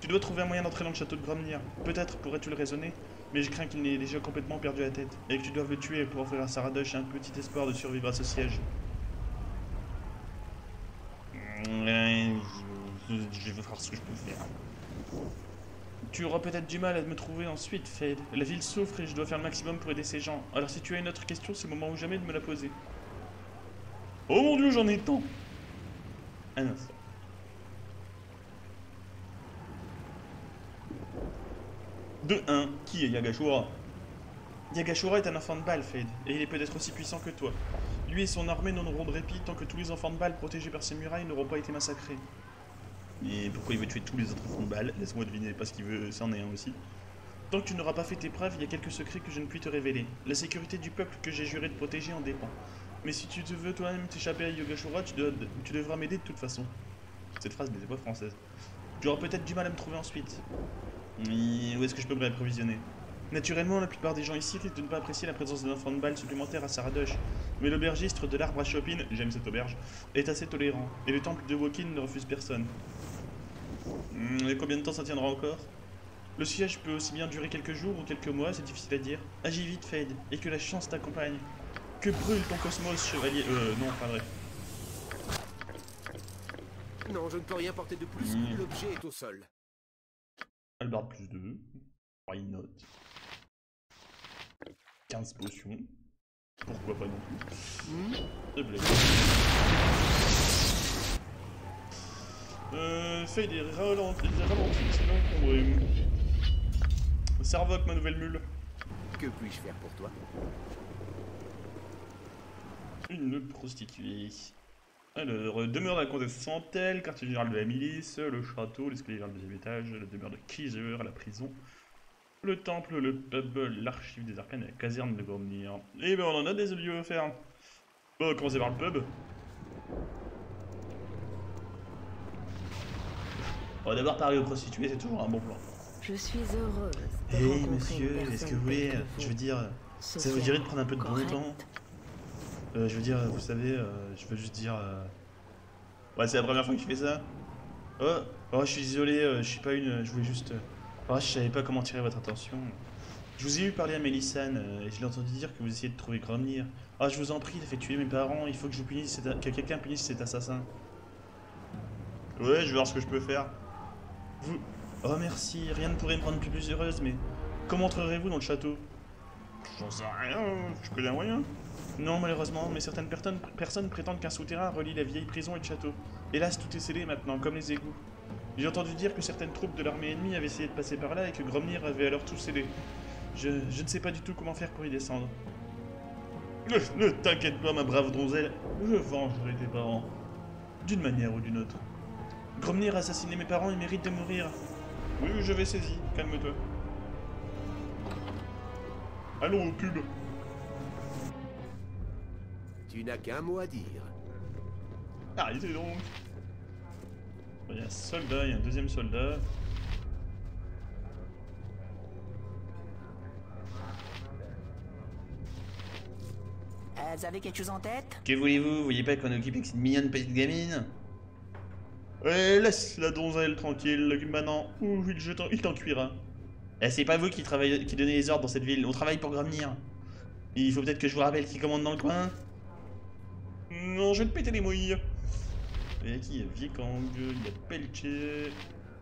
Tu dois trouver un moyen d'entrer dans le château de Gromnir. Peut-être pourrais-tu le raisonner, mais je crains qu'il n'ait déjà complètement perdu la tête, et que tu doives le tuer pour offrir à Saradosh un petit espoir de survivre à ce siège. Je vais voir ce que je peux faire. Tu auras peut-être du mal à me trouver ensuite, Fade. La ville souffre et je dois faire le maximum pour aider ces gens. Alors si tu as une autre question, c'est le moment ou jamais de me la poser. Oh mon dieu, j'en ai tant Un instant. De 1, qui est Yagashura? Yagashura est un enfant de balle, Fade, et il est peut-être aussi puissant que toi. Lui et son armée n'auront de répit tant que tous les enfants de balle protégés par ces murailles n'auront pas été massacrés. Et pourquoi il veut tuer tous les autres balle? Laisse-moi deviner, parce qu'il veut, c'en est un aussi. Tant que tu n'auras pas fait tes preuves, il y a quelques secrets que je ne puis te révéler. La sécurité du peuple que j'ai juré de protéger en dépend. Mais si tu veux toi-même t'échapper à Yogashura, tu, tu devras m'aider de toute façon. Cette phrase n'était pas française. Tu auras peut-être du mal à me trouver ensuite. Mais où est-ce que je peux me réapprovisionner? Naturellement, la plupart des gens ici risquent de ne pas apprécier la présence d'un enfant de balle supplémentaire à Saradosh. Mais l'aubergistre de l'arbre à Chopin, j'aime cette auberge, est assez tolérant. Et le temple de Wokin ne refuse personne. Hmm, et combien de temps ça tiendra encore? Le siège peut aussi bien durer quelques jours ou quelques mois, c'est difficile à dire. Agis vite, Fade, et que la chance t'accompagne. Que brûle ton cosmos, chevalier. Euh, non, pas vrai. Non, je ne peux rien porter de plus. Mm. L'objet est au sol. Albard plus 2. Why not? 15 potions. Pourquoi pas non plus? Plaît. Euh, fais des ralentis, des ralentis, sinon. Servoc, ma nouvelle mule. Que puis-je faire pour toi? Une prostituée. Alors, euh, demeure de la comtesse Santel, quartier général de la milice, le château, l'escalier vers le deuxième étage, la demeure de Kaiser, la prison, le temple, le pub, l'archive des arcanes et la caserne de Gromnir. Et ben on en a des lieux offerts. Bon, on va commencer par le pub. On va d'abord parler aux prostituées, c'est toujours un bon plan. Je suis heureuse. Hé rencontrer monsieur, est-ce que vous voulez, je veux dire, ça vous dirait de prendre un peu de bon temps Euh, Je veux dire, vous savez, euh, je veux juste dire... euh, Ouais, c'est la première fois que tu fais ça Oh, oh je suis désolé, je suis pas une... Je voulais juste... Oh, je savais pas comment tirer votre attention. Je vous ai eu parler à Mélissane, et je l'ai entendu dire que vous essayez de trouver Gromnir. Oh, je vous en prie, il a fait tuer mes parents, il faut que je punisse que quelqu'un punisse cet assassin. Ouais, je vais voir ce que je peux faire. Vous... Oh merci, rien ne pourrait me rendre plus heureuse, mais... Comment entrerez-vous dans le château? J'en sais rien, je connais un moyen. Non, malheureusement, mais certaines personnes, personnes prétendent qu'un souterrain relie la vieille prison et le château. Hélas, tout est scellé maintenant, comme les égouts. J'ai entendu dire que certaines troupes de l'armée ennemie avaient essayé de passer par là et que Gromnir avait alors tout scellé. Je, je ne sais pas du tout comment faire pour y descendre. Ne, ne t'inquiète pas, ma brave donzelle, je vengerai tes parents. D'une manière ou d'une autre. Gromnir a assassiné mes parents et mérite de mourir. Oui, je vais saisi, calme-toi. Allons au pub. Tu n'as qu'un mot à dire. Arrêtez donc Il y a un soldat, il y a un deuxième soldat. Euh, vous avez quelque chose en tête? Que voulez-vous? Vous voyez pas qu'on est occupé avec cette mignonne petite gamine? Ouais, laisse la donzelle tranquille, maintenant, ouh, il, t'en- il t'en cuira. Eh, c'est pas vous qui, travaillez, qui donnez les ordres dans cette ville, on travaille pour Gromnir. Il faut peut-être que je vous rappelle qui commande dans le coin Non, je vais te péter les mouilles. Il y a qui Il y a Vikang, il y a Peltier,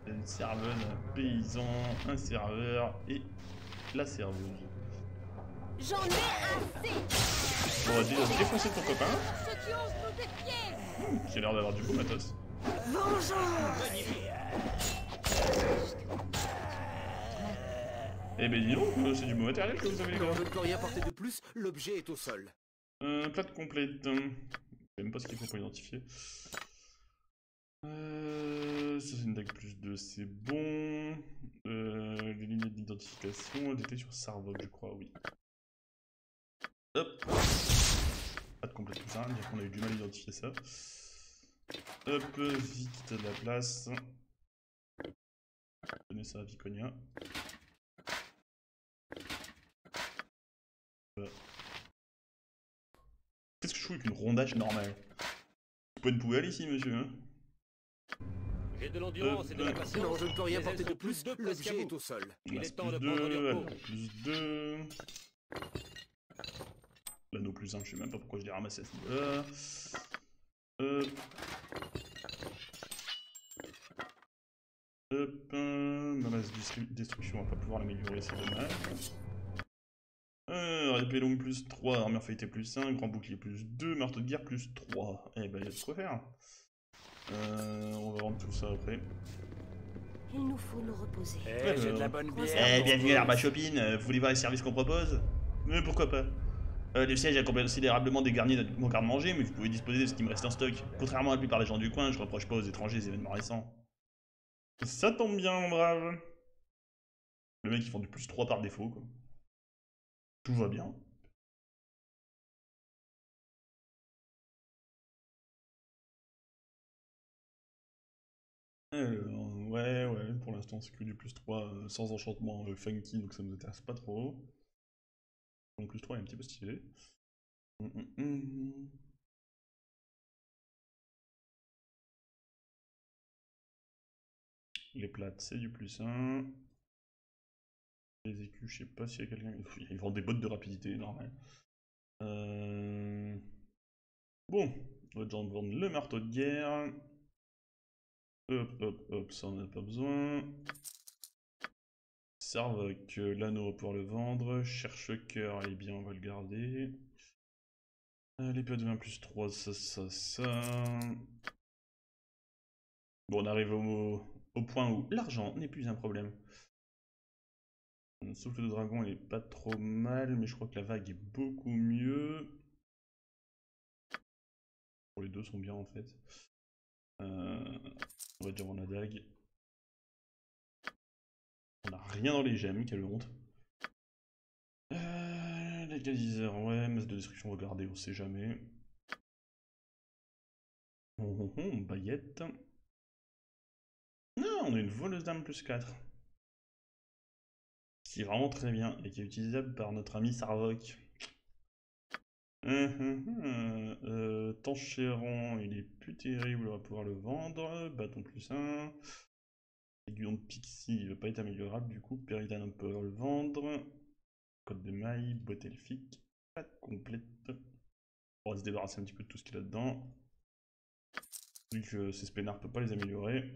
une serveuse, un paysan, un serveur et la serveuse. J'en ai assez On va déjà défoncer ton copain, a l'air d'avoir du beau matos. Vengeance Eh ben dis donc, euh, c'est du beau matériel que vous avez les gars. Ne peux rien porter de plus, l'objet est au sol. Euh, plate complète. Je sais même pas ce qu'il faut pour identifier. Euh, ça c'est une dague plus 2, c'est bon. Euh, les lignes d'identification, elles étaient sur Sarvok, je crois, oui. Hop. De complète tout ça, dire qu'on a eu du mal à identifier ça. Hop, vite de la place. Donner ça à Viconia. Voilà. Qu'est-ce que je fous avec une rondage normale? Pas une poubelle ici, monsieur, hein? J'ai de l'endurance et de la Euh, patience. Non, je ne peux rien porter de plus, à l'objet est au sol. Il est temps plus de prendre du 2, repos. plus 2. L'anneau plus 1, je sais même pas pourquoi je l'ai ramassé à ce niveau-là. Destruction, on va pas pouvoir l'améliorer, c'est dommage. Euh, épée longue plus 3, armure feuilletée plus 1, grand bouclier plus 2, marteau de guerre plus 3. Eh ben, il y a de quoi faire. Euh, on va vendre tout ça après. Il nous faut nous reposer. Eh, j'ai de la bonne bière. Eh, bienvenue à l'Arba Shopping, euh, vous voulez voir les services qu'on propose? Mais pourquoi pas? Euh, Le siège a considérablement dégarni mon garde-manger, mais vous pouvez disposer de ce qui me reste en stock. Contrairement à la plupart des gens du coin, je reproche pas aux étrangers les événements récents. Ça tombe bien, mon brave. Le mec, ils font du plus 3 par défaut, quoi. Tout va bien. Alors, ouais, ouais, pour l'instant c'est que du plus 3 euh, sans enchantement euh, funky, donc ça nous intéresse pas trop. Donc plus 3 est un petit peu stylé. Hum, hum, hum. Les plates, c'est du plus 1. Les écus, je sais pas s'il y a quelqu'un. Ils vendent des bottes de rapidité, normal. Euh... Bon, on va déjà vendre le marteau de guerre. Hop, hop, hop, ça on n'a pas besoin. Servoc, euh, l'anneau pouvoir le vendre. Cherche-cœur, eh bien on va le garder. Euh, L'épée de 20 plus 3, ça, ça, ça. Bon, on arrive au, point où l'argent n'est plus un problème. Le souffle de dragon il est pas trop mal, mais je crois que la vague est beaucoup mieux. Les deux sont bien en fait. Euh, on va dire on a dague. On a rien dans les gemmes, quelle honte. Euh, Légaliseur, ouais, masse de destruction, regardez, on sait jamais. Oh. Non, on a une voleuse d'âme plus 4. Qui est vraiment très bien et qui est utilisable par notre ami Sarvok. Hum, hum, hum. Euh, Tanchéron, il est plus terrible, on va pouvoir le vendre. Bâton plus 1. Aiguillon de Pixie, il va pas être améliorable du coup. Péridane, on peut le vendre. Code de maille, boîte elfique, pas complète. On va se débarrasser un petit peu de tout ce qu'il y a dedans. Vu que ces spénards ne peut pas les améliorer.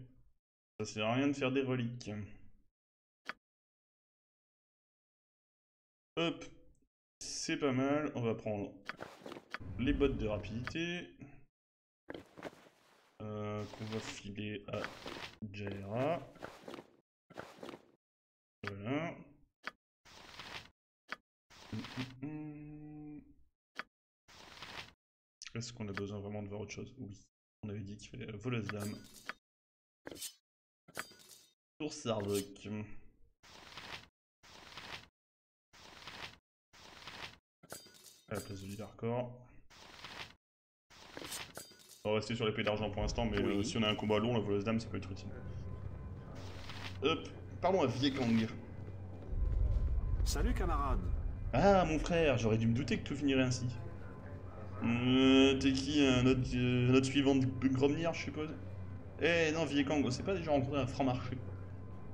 Ça sert à rien de faire des reliques. Hop, c'est pas mal. On va prendre les bottes de rapidité. Euh, qu'on va filer à Jaira. Voilà. Est-ce qu'on a besoin vraiment de voir autre chose? Oui. On avait dit qu'il fallait la voleuse d'âme. Pour Sardoc. À la place de l'île hardcore. On va rester sur l'épée d'argent pour l'instant, mais Oui. euh, si on a un combat long, la voleuse d'âme, ça peut être utile. Hop, parlons à Viekang. Salut camarade. Ah, mon frère, j'aurais dû me douter que tout finirait ainsi. Euh, T'es qui un autre, euh, un autre suivant de Gromnir, je suppose? Eh non, Viekang, on s'est pas déjà rencontré à un franc-marché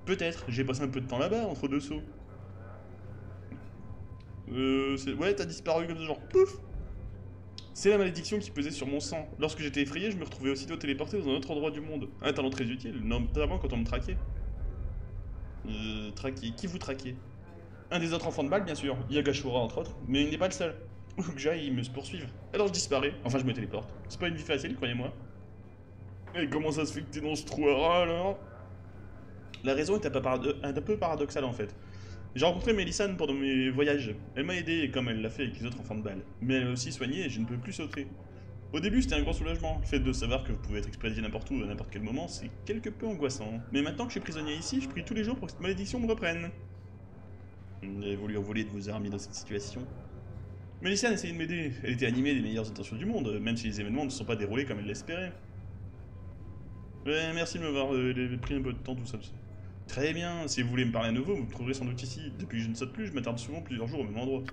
Peut-être, j'ai passé un peu de temps là-bas, entre deux sauts. Euh, ouais, t'as disparu comme ça, genre pouf C'est la malédiction qui pesait sur mon sang. Lorsque j'étais effrayé, je me retrouvais aussitôt téléporté dans un autre endroit du monde. Un talent très utile, notamment quand on me traquait. Euh. Qui vous traquez Un des autres enfants de balle, bien sûr. Yagashura, entre autres. Mais il n'est pas le seul. Faut que j'aille me poursuivre. Alors je disparais. Enfin, je me téléporte. C'est pas une vie facile, croyez-moi. Et comment ça se fait que t'es dans ce trou alors La raison est un peu paradoxale en fait. J'ai rencontré Mélissane pendant mes voyages. Elle m'a aidé comme elle l'a fait avec les autres enfants de balle. Mais elle m'a aussi soigné et je ne peux plus sauter. Au début, c'était un grand soulagement. Le fait de savoir que vous pouvez être expédié n'importe où à n'importe quel moment, c'est quelque peu angoissant. Mais maintenant que je suis prisonnier ici, je prie tous les jours pour que cette malédiction me reprenne. Vous avez voulu envoler de vos armes dans cette situation? Mélissane a essayé de m'aider. Elle était animée des meilleures intentions du monde, même si les événements ne se sont pas déroulés comme elle l'espérait. Merci de m'avoir euh, pris un peu de temps, tout ça. Très bien, si vous voulez me parler à nouveau, vous me trouverez sans doute ici. Depuis que je ne saute plus, je m'attarde souvent plusieurs jours au même endroit.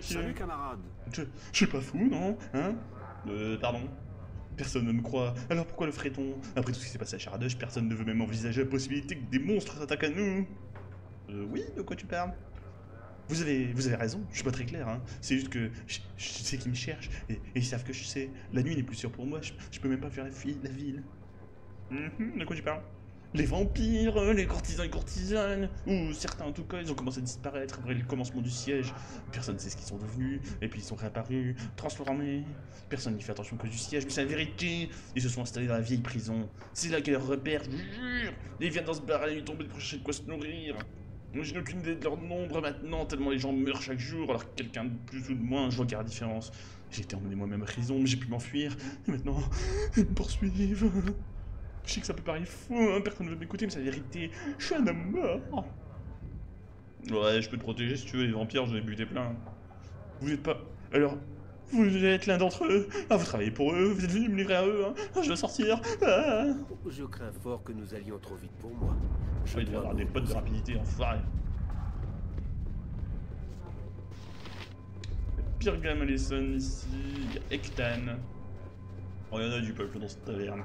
Salut camarade. Je, je suis pas fou, non Hein? Euh, pardon Personne ne me croit, alors pourquoi le ferait-on? Après tout ce qui s'est passé à Charadoche, personne ne veut même envisager la possibilité que des monstres s'attaquent à nous Euh, oui, de quoi tu parles? Vous avez, vous avez raison, je suis pas très clair, hein. C'est juste que je, je sais qu'ils me cherchent, et, et ils savent que je sais. La nuit n'est plus sûre pour moi, je, je peux même pas faire la, la ville. Mhm, de quoi tu parles? Les vampires, les courtisans et courtisanes, ou certains en tout cas, ils ont commencé à disparaître après le commencement du siège. Personne ne sait ce qu'ils sont devenus, et puis ils sont réapparus, transformés. Personne n'y fait attention que du siège, mais c'est la vérité. Ils se sont installés dans la vieille prison. C'est là qu'elle repère, je vous jure. Ils viennent dans ce bar la nuit tomber pour chercher de quoi se nourrir. N'ai aucune idée de leur nombre maintenant, tellement les gens meurent chaque jour, alors que quelqu'un de plus ou de moins, je vois la différence. J'ai été emmené moi-même à prison, mais j'ai pu m'enfuir. Et maintenant, ils me poursuivent. Je sais que ça peut paraître fou, hein, personne ne veut m'écouter, mais c'est la vérité. Je suis un homme mort. Ouais, je peux te protéger si tu veux, les vampires, j'en ai buté plein. Vous n'êtes pas. Alors, vous êtes l'un d'entre eux. Ah, vous travaillez pour eux, vous êtes venu me livrer à eux, hein. Ah, je dois sortir. Ah. Je crains fort que nous allions trop vite pour moi. Je vais avoir des potes de rapidité, enfoiré. Pirgam Allison ici, il y a Ektan. Oh, il y en a du peuple dans cette taverne.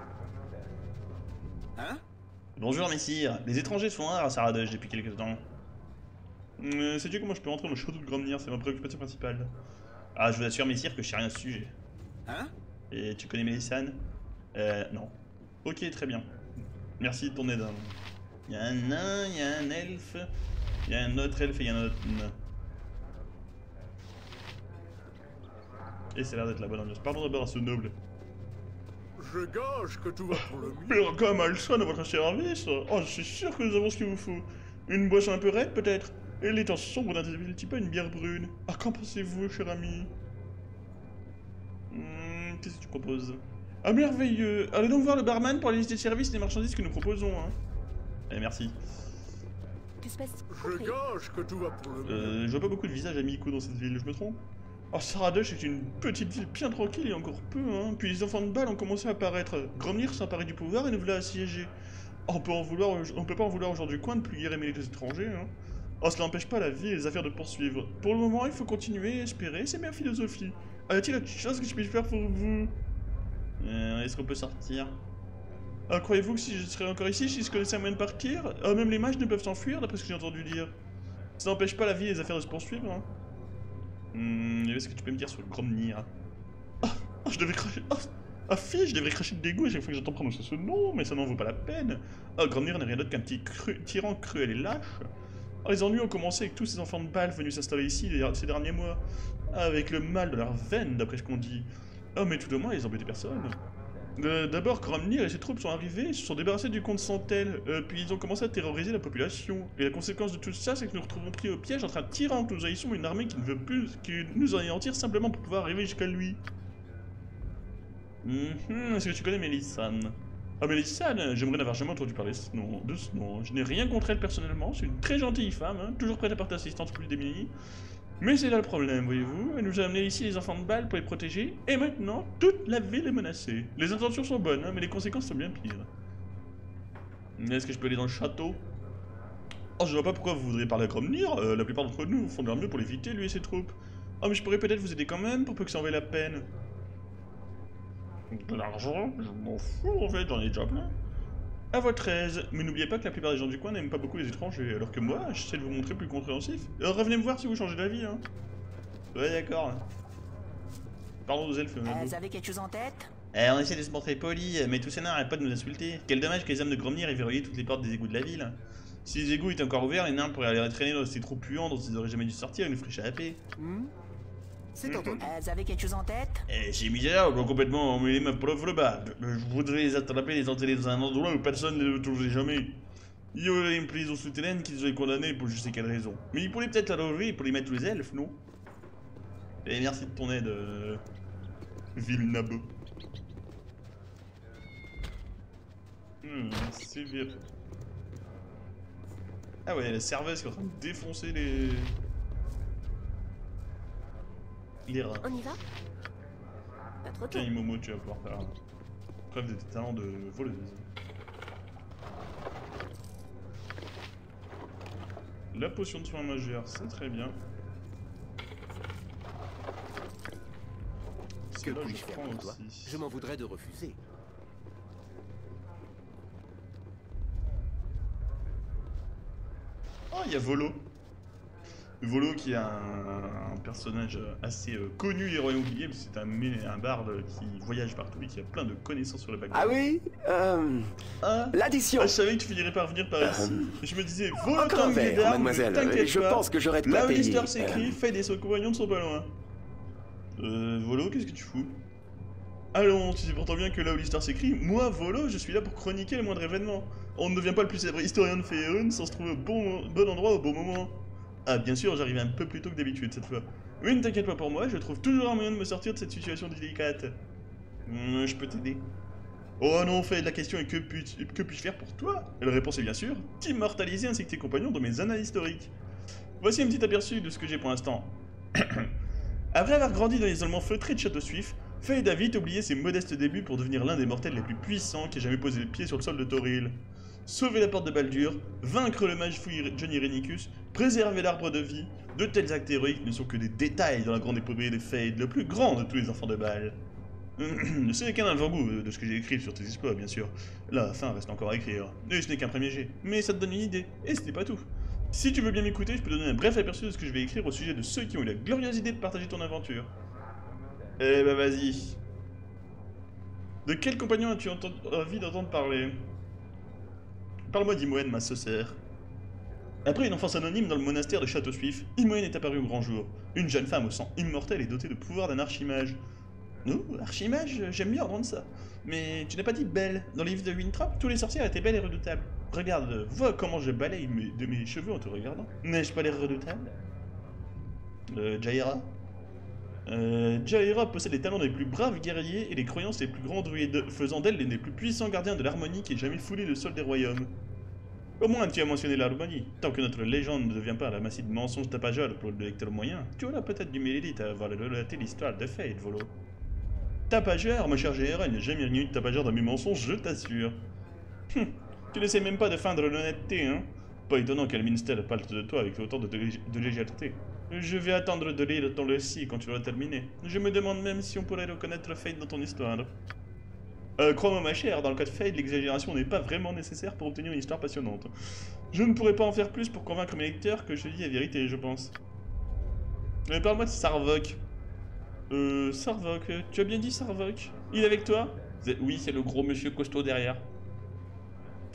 Hein? Bonjour messire, les étrangers sont rares à Saradoche depuis quelques temps. Euh, Sais-tu comment je peux entrer dans le château de Gromnir C'est ma préoccupation principale. Ah, je vous assure messire que je sais rien à ce sujet. Hein? Et tu connais Mélissane? Euh, non. Ok, très bien. Merci de ton aide. hein. Il y a un nain, il y a un elfe, il y a un autre elfe et il y a un autre nain. Et c'est l'air d'être la bonne ambiance. Pardon d'abord à ce noble. Je gage que tout va pour le mieux. Mais comme Alson à votre service Oh, je suis sûr que nous avons ce qu'il vous faut. Une boisson un peu raide, peut-être Et les temps sombres d'un petit peu une bière brune. Ah, qu'en pensez-vous, cher ami? Hmm, Qu'est-ce que tu proposes? Ah, merveilleux Allez donc voir le barman pour la liste des services et des marchandises que nous proposons, hein. Eh, merci. Je gage que tout va pour le mieux. Euh, je vois pas beaucoup de visages amicaux dans cette ville, je me trompe? Oh, est une petite ville bien tranquille et encore peu, hein. Puis les enfants de balle ont commencé à apparaître. Gromnir s'emparer du pouvoir et nous voilà assiégés. On peut en vouloir, on peut pas en vouloir du coin de plus aimer les étrangers, hein. Oh, cela n'empêche pas la vie et les affaires de poursuivre. Pour le moment, il faut continuer et espérer, c'est ma philosophie. Y a-t-il autre chose que je puisse faire pour vous Euh, Est-ce qu'on peut sortir? Ah, Croyez-vous que si je serais encore ici, si je connaissais un moyen de partir? Ah, même les mages ne peuvent s'enfuir, d'après ce que j'ai entendu dire. Ça n'empêche pas la vie et les affaires de se poursuivre, hein. Hmm, est-ce que tu peux me dire sur le Gromnir? Ah, ah, je devais cracher... Ah, ah, je devrais cracher de dégoût à chaque fois que j'entends prononcer ce nom, mais ça n'en vaut pas la peine. Ah, Gromnir n'est rien d'autre qu'un petit tyran cruel et lâche. Ah, les ennuis ont commencé avec tous ces enfants de balle venus s'installer ici ces derniers mois. Avec le mal de leur veine, d'après ce qu'on dit. Ah, mais tout au moins, ils embêtaient personne. Euh, D'abord, Gromnir et ses troupes sont arrivés, se sont débarrassés du comte Santel, euh, puis ils ont commencé à terroriser la population. Et la conséquence de tout ça, c'est que nous nous retrouvons pris au piège entre un tyran que nous haïssons une armée qui ne veut plus qui nous anéantir simplement pour pouvoir arriver jusqu'à lui. Mhm, Est-ce que tu connais Mélissane Ah, Mélissane J'aimerais n'avoir jamais entendu parler de ce nom. Je n'ai rien contre elle personnellement, c'est une très gentille femme, hein, toujours prête à porter assistance plus démunis. Mais c'est là le problème, voyez-vous. Elle nous a amené ici les enfants de balle pour les protéger, et maintenant, toute la ville est menacée. Les intentions sont bonnes, hein, mais les conséquences sont bien pires. Est-ce que je peux aller dans le château? Oh, je vois pas pourquoi vous voudriez parler à Gromnir. euh, la plupart d'entre nous font de leur mieux pour l'éviter, lui et ses troupes. Oh, mais je pourrais peut-être vous aider quand même, pour peu que ça en vaille la peine. De l'argent? Je m'en fous, en fait, j'en ai déjà plein. À votre aise, mais n'oubliez pas que la plupart des gens du coin n'aiment pas beaucoup les étrangers, alors que moi, j'essaie de vous montrer plus compréhensif. Euh, revenez me voir si vous changez d'avis, hein. Ouais, d'accord. Pardon aux elfes. Euh, Mabou. vous avez quelque chose en tête? Eh, on essaie de se montrer poli, mais tous ces nains arrêtent pas de nous insulter. Quel dommage que les hommes de Gromnir aient verrouillé toutes les portes des égouts de la ville. Si les égouts étaient encore ouverts, les nains pourraient aller traîner dans ces trous puants dont ils auraient jamais dû sortir feraient échapper. Hmm? C'est entendu. Elles avaient quelque chose en tête? Eh, c'est misérable, complètement emmêlé ma pauvre barbe. Je voudrais les attraper et les enterrer dans un endroit où personne ne les retrouverait jamais. Il y aurait une prison souterraine qui serait condamnée pour je sais quelle raison. Mais il pourrait peut-être la relever pour y mettre les elfes, non? Et merci de ton aide, euh... Vilnabo. Hmm, c'est bien. Ah ouais, la serveuse qui est en train de défoncer les... Les rats. On y va Pas trop tôt. Tiens, Momo, tu vas pouvoir faire preuve de tes talents de voleuse. La potion de soin majeur, c'est très bien. Que puis-je je faire prends pour toi aussi. Je m'en voudrais de refuser. Oh, il y a Volo. Volo qui est un, un personnage assez euh, connu des royaumes oubliés, parce que c'est un, un barde qui voyage partout et qui a plein de connaissances sur le background. Ah oui euh, Ah, L'addition ah, je savais que tu finirais par venir par ici. Je me disais, Volo Encore un Tanguy verre, d'armes, mademoiselle. Je pas. pense que j'aurais de quoi Là où s'écrit, Euh, fait des seaux compagnons ne sont pas loin. Euh, Volo, qu'est-ce que tu fous? Allons, tu sais pourtant bien que là où l'histoire s'écrit, moi, Volo, je suis là pour chroniquer le moindre événement. On ne devient pas le plus célèbre historien de Faerun sans se trouver au bon, bon endroit au bon moment. Ah, bien sûr, j'arrive un peu plus tôt que d'habitude cette fois. Oui, ne t'inquiète pas pour moi, je trouve toujours un moyen de me sortir de cette situation délicate. Hum, je peux t'aider. Oh non, fait, la question est que, que puis-je faire pour toi? Et la réponse est bien sûr, t'immortaliser ainsi que tes compagnons dans mes annales historiques. Voici un petit aperçu de ce que j'ai pour l'instant. Après avoir grandi dans l'isolement feutré de Château Suif, Fade a vite oublié ses modestes débuts pour devenir l'un des mortels les plus puissants qui ait jamais posé le pied sur le sol de Toril. Sauver la porte de Baldur, vaincre le mage fou Johnny Renicus, préserver l'arbre de vie, de tels actes héroïques ne sont que des détails dans la grande épopée des Fade, le plus grand de tous les enfants de Baal. ce n'est qu'un avant-goût de ce que j'ai écrit sur tes exploits, bien sûr. La fin reste encore à écrire. Et ce n'est qu'un premier jet. Mais ça te donne une idée. Et ce n'est pas tout. Si tu veux bien m'écouter, je peux donner un bref aperçu de ce que je vais écrire au sujet de ceux qui ont eu la glorieuse idée de partager ton aventure. Eh bah vas-y. De quel compagnon as-tu envie d'entendre parler? Parle-moi d'Imoen, ma sœur. Après une enfance anonyme dans le monastère de Château-Suif, Imoen est apparue au grand jour. Une jeune femme au sang immortel et dotée de pouvoir d'un archimage. Nous, archimage, j'aime bien entendre ça. Mais tu n'as pas dit belle. Dans les livres de Winthrop, tous les sorciers étaient belles et redoutables. Regarde, vois comment je balaye mes- de mes cheveux en te regardant. N'ai-je pas l'air redoutable? Euh, Jaira? Euh, Jaira possède les talents des plus braves guerriers et les croyances des plus grands druides, faisant d'elle l'un des plus puissants gardiens de l'harmonie qui ait jamais foulé le sol des royaumes. Au moins, tu as mentionné l'harmonie. Tant que notre légende ne devient pas un ramassis de mensonges tapageurs pour le lecteur moyen, tu auras peut-être du mérite à avoir relaté l'histoire de Fate, Volo. Tapageur, ma chère GR, il n'y a jamais rien eu de tapageur dans mes mensonges, je t'assure. Hum, tu n'essaies même pas de feindre l'honnêteté, hein Pas étonnant qu'Elminster parle de toi avec autant de, de légèreté. Je vais attendre de lire ton récit quand tu l'auras terminé. Je me demande même si on pourrait reconnaître Fate dans ton histoire. Euh, crois-moi ma chère, dans le cas de Fate, l'exagération n'est pas vraiment nécessaire pour obtenir une histoire passionnante. Je ne pourrais pas en faire plus pour convaincre mes lecteurs que je dis la vérité, je pense. Mais parle-moi de Sarvok. Euh, Sarvok, euh, tu as bien dit Sarvok? Il est avec toi? Oui, c'est le gros monsieur costaud derrière.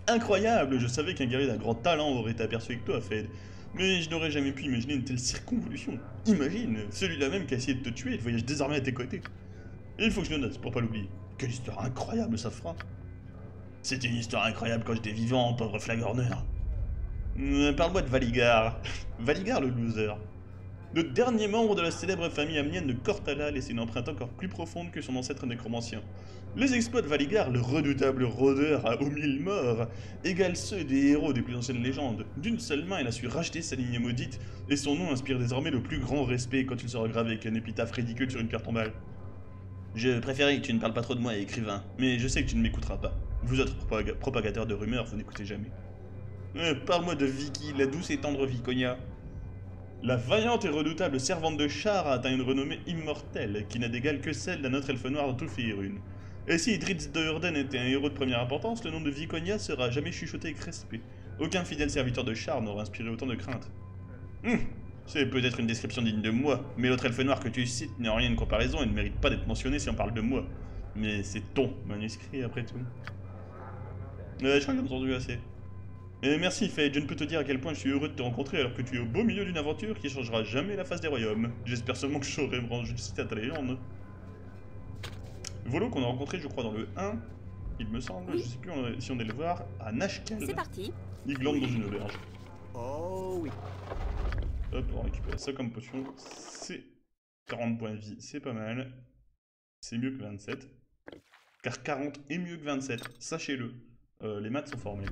Incroyable, je savais qu'un guerrier d'un grand talent aurait été aperçu avec toi, Fed. Mais je n'aurais jamais pu imaginer une telle circonvolution. Imagine, celui-là même qui a essayé de te tuer voyage désormais à tes côtés. Il faut que je le note pour pas l'oublier. Quelle histoire incroyable ça fera. C'était une histoire incroyable quand j'étais vivant, pauvre flagorneur. Euh, Parle-moi de Valigar. Valigar le loser. Le dernier membre de la célèbre famille amnienne de Cortala laissé une empreinte encore plus profonde que son ancêtre nécromancien. Les exploits de Valigar, le redoutable rôdeur à aux mille morts, égalent ceux des héros des plus anciennes légendes. D'une seule main, il a su racheter sa lignée maudite, et son nom inspire désormais le plus grand respect quand il sera gravé avec un épitaphe ridicule sur une pierre tombale. Je préférais que tu ne parles pas trop de moi, écrivain, mais je sais que tu ne m'écouteras pas. Vous autres propag- propagateurs de rumeurs, vous n'écoutez jamais. Euh, Parle-moi de Vicky, la douce et tendre Viconia. La vaillante et redoutable servante de char a atteint une renommée immortelle qui n'a d'égal que celle d'un autre elfe noir dans. Et si Dritz de Urden était un héros de première importance, le nom de Viconia sera jamais chuchoté avec respect. Aucun fidèle serviteur de char n'aura inspiré autant de crainte. Hum, c'est peut-être une description digne de moi, mais l'autre elfe noir que tu cites n'est en rien une comparaison et ne mérite pas d'être mentionné si on parle de moi. Mais c'est ton manuscrit après tout. Euh, je crois que j'ai entendu assez. Et merci Fade, je ne peux te dire à quel point je suis heureux de te rencontrer alors que tu es au beau milieu d'une aventure qui changera jamais la face des royaumes. J'espère seulement que je saurai me rendre justice à ta légende. Volo qu'on a rencontré je crois dans le 1, il me semble, je sais plus on si on est le voir, à Nashkel. C'est parti. Il glande dans une auberge. Oh oui. Hop, on récupère ça comme potion. C'est 40 points de vie, c'est pas mal. C'est mieux que 27. Car 40 est mieux que 27, sachez-le. Euh, les maths sont formés.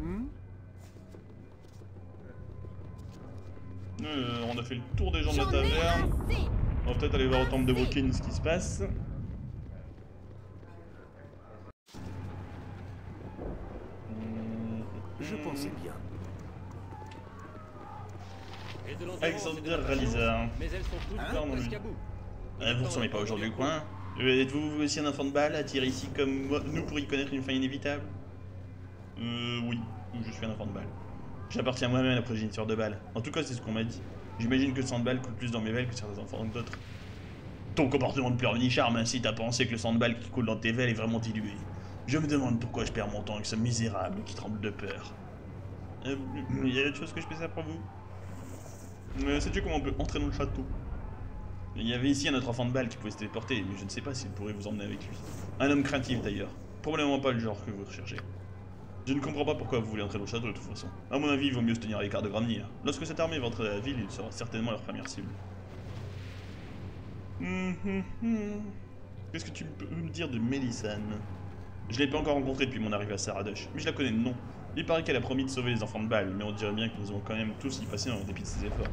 Euh, on a fait le tour des gens de la taverne. On va peut-être aller voir au temple de Wokin ce qui se passe. Je pensais bien. Alexander Ralizar. Mais elles sont toutes Hein. Euh, vous ne ressemblez pas aujourd'hui au coin Euh, Êtes-vous vous aussi un enfant de balle attiré ici comme moi- nous pour y connaître une fin inévitable? Euh, oui, je suis un enfant de balle. J'appartiens moi-même à la progéniture de balle. En tout cas, c'est ce qu'on m'a dit. J'imagine que le sang de balle coule plus dans mes veines que certains enfants d'autres. Ton comportement de pleurnicharme incite à penser que le sang de balle qui coule dans tes veines est vraiment dilué. Je me demande pourquoi je perds mon temps avec ce misérable qui tremble de peur. Euh, Il y a autre chose que je peux faire pour vous? Euh, Sais-tu comment on peut entrer dans le château? Il y avait ici un autre enfant de balle qui pouvait se téléporter, mais je ne sais pas s'il pourrait vous emmener avec lui. Un homme craintif d'ailleurs. Probablement pas le genre que vous recherchez. Je ne comprends pas pourquoi vous voulez entrer dans le château de toute façon. À mon avis, il vaut mieux se tenir à l'écart de Gramnir. Lorsque cette armée va entrer dans la ville, il sera certainement leur première cible. Hum, hum, hum. Qu'est-ce que tu peux me dire de Mélisane? Je l'ai pas encore rencontrée depuis mon arrivée à Saradosh, mais je la connais de nom. Il paraît qu'elle a promis de sauver les enfants de balle, mais on dirait bien que nous allons quand même tous y passer en dépit de ses efforts.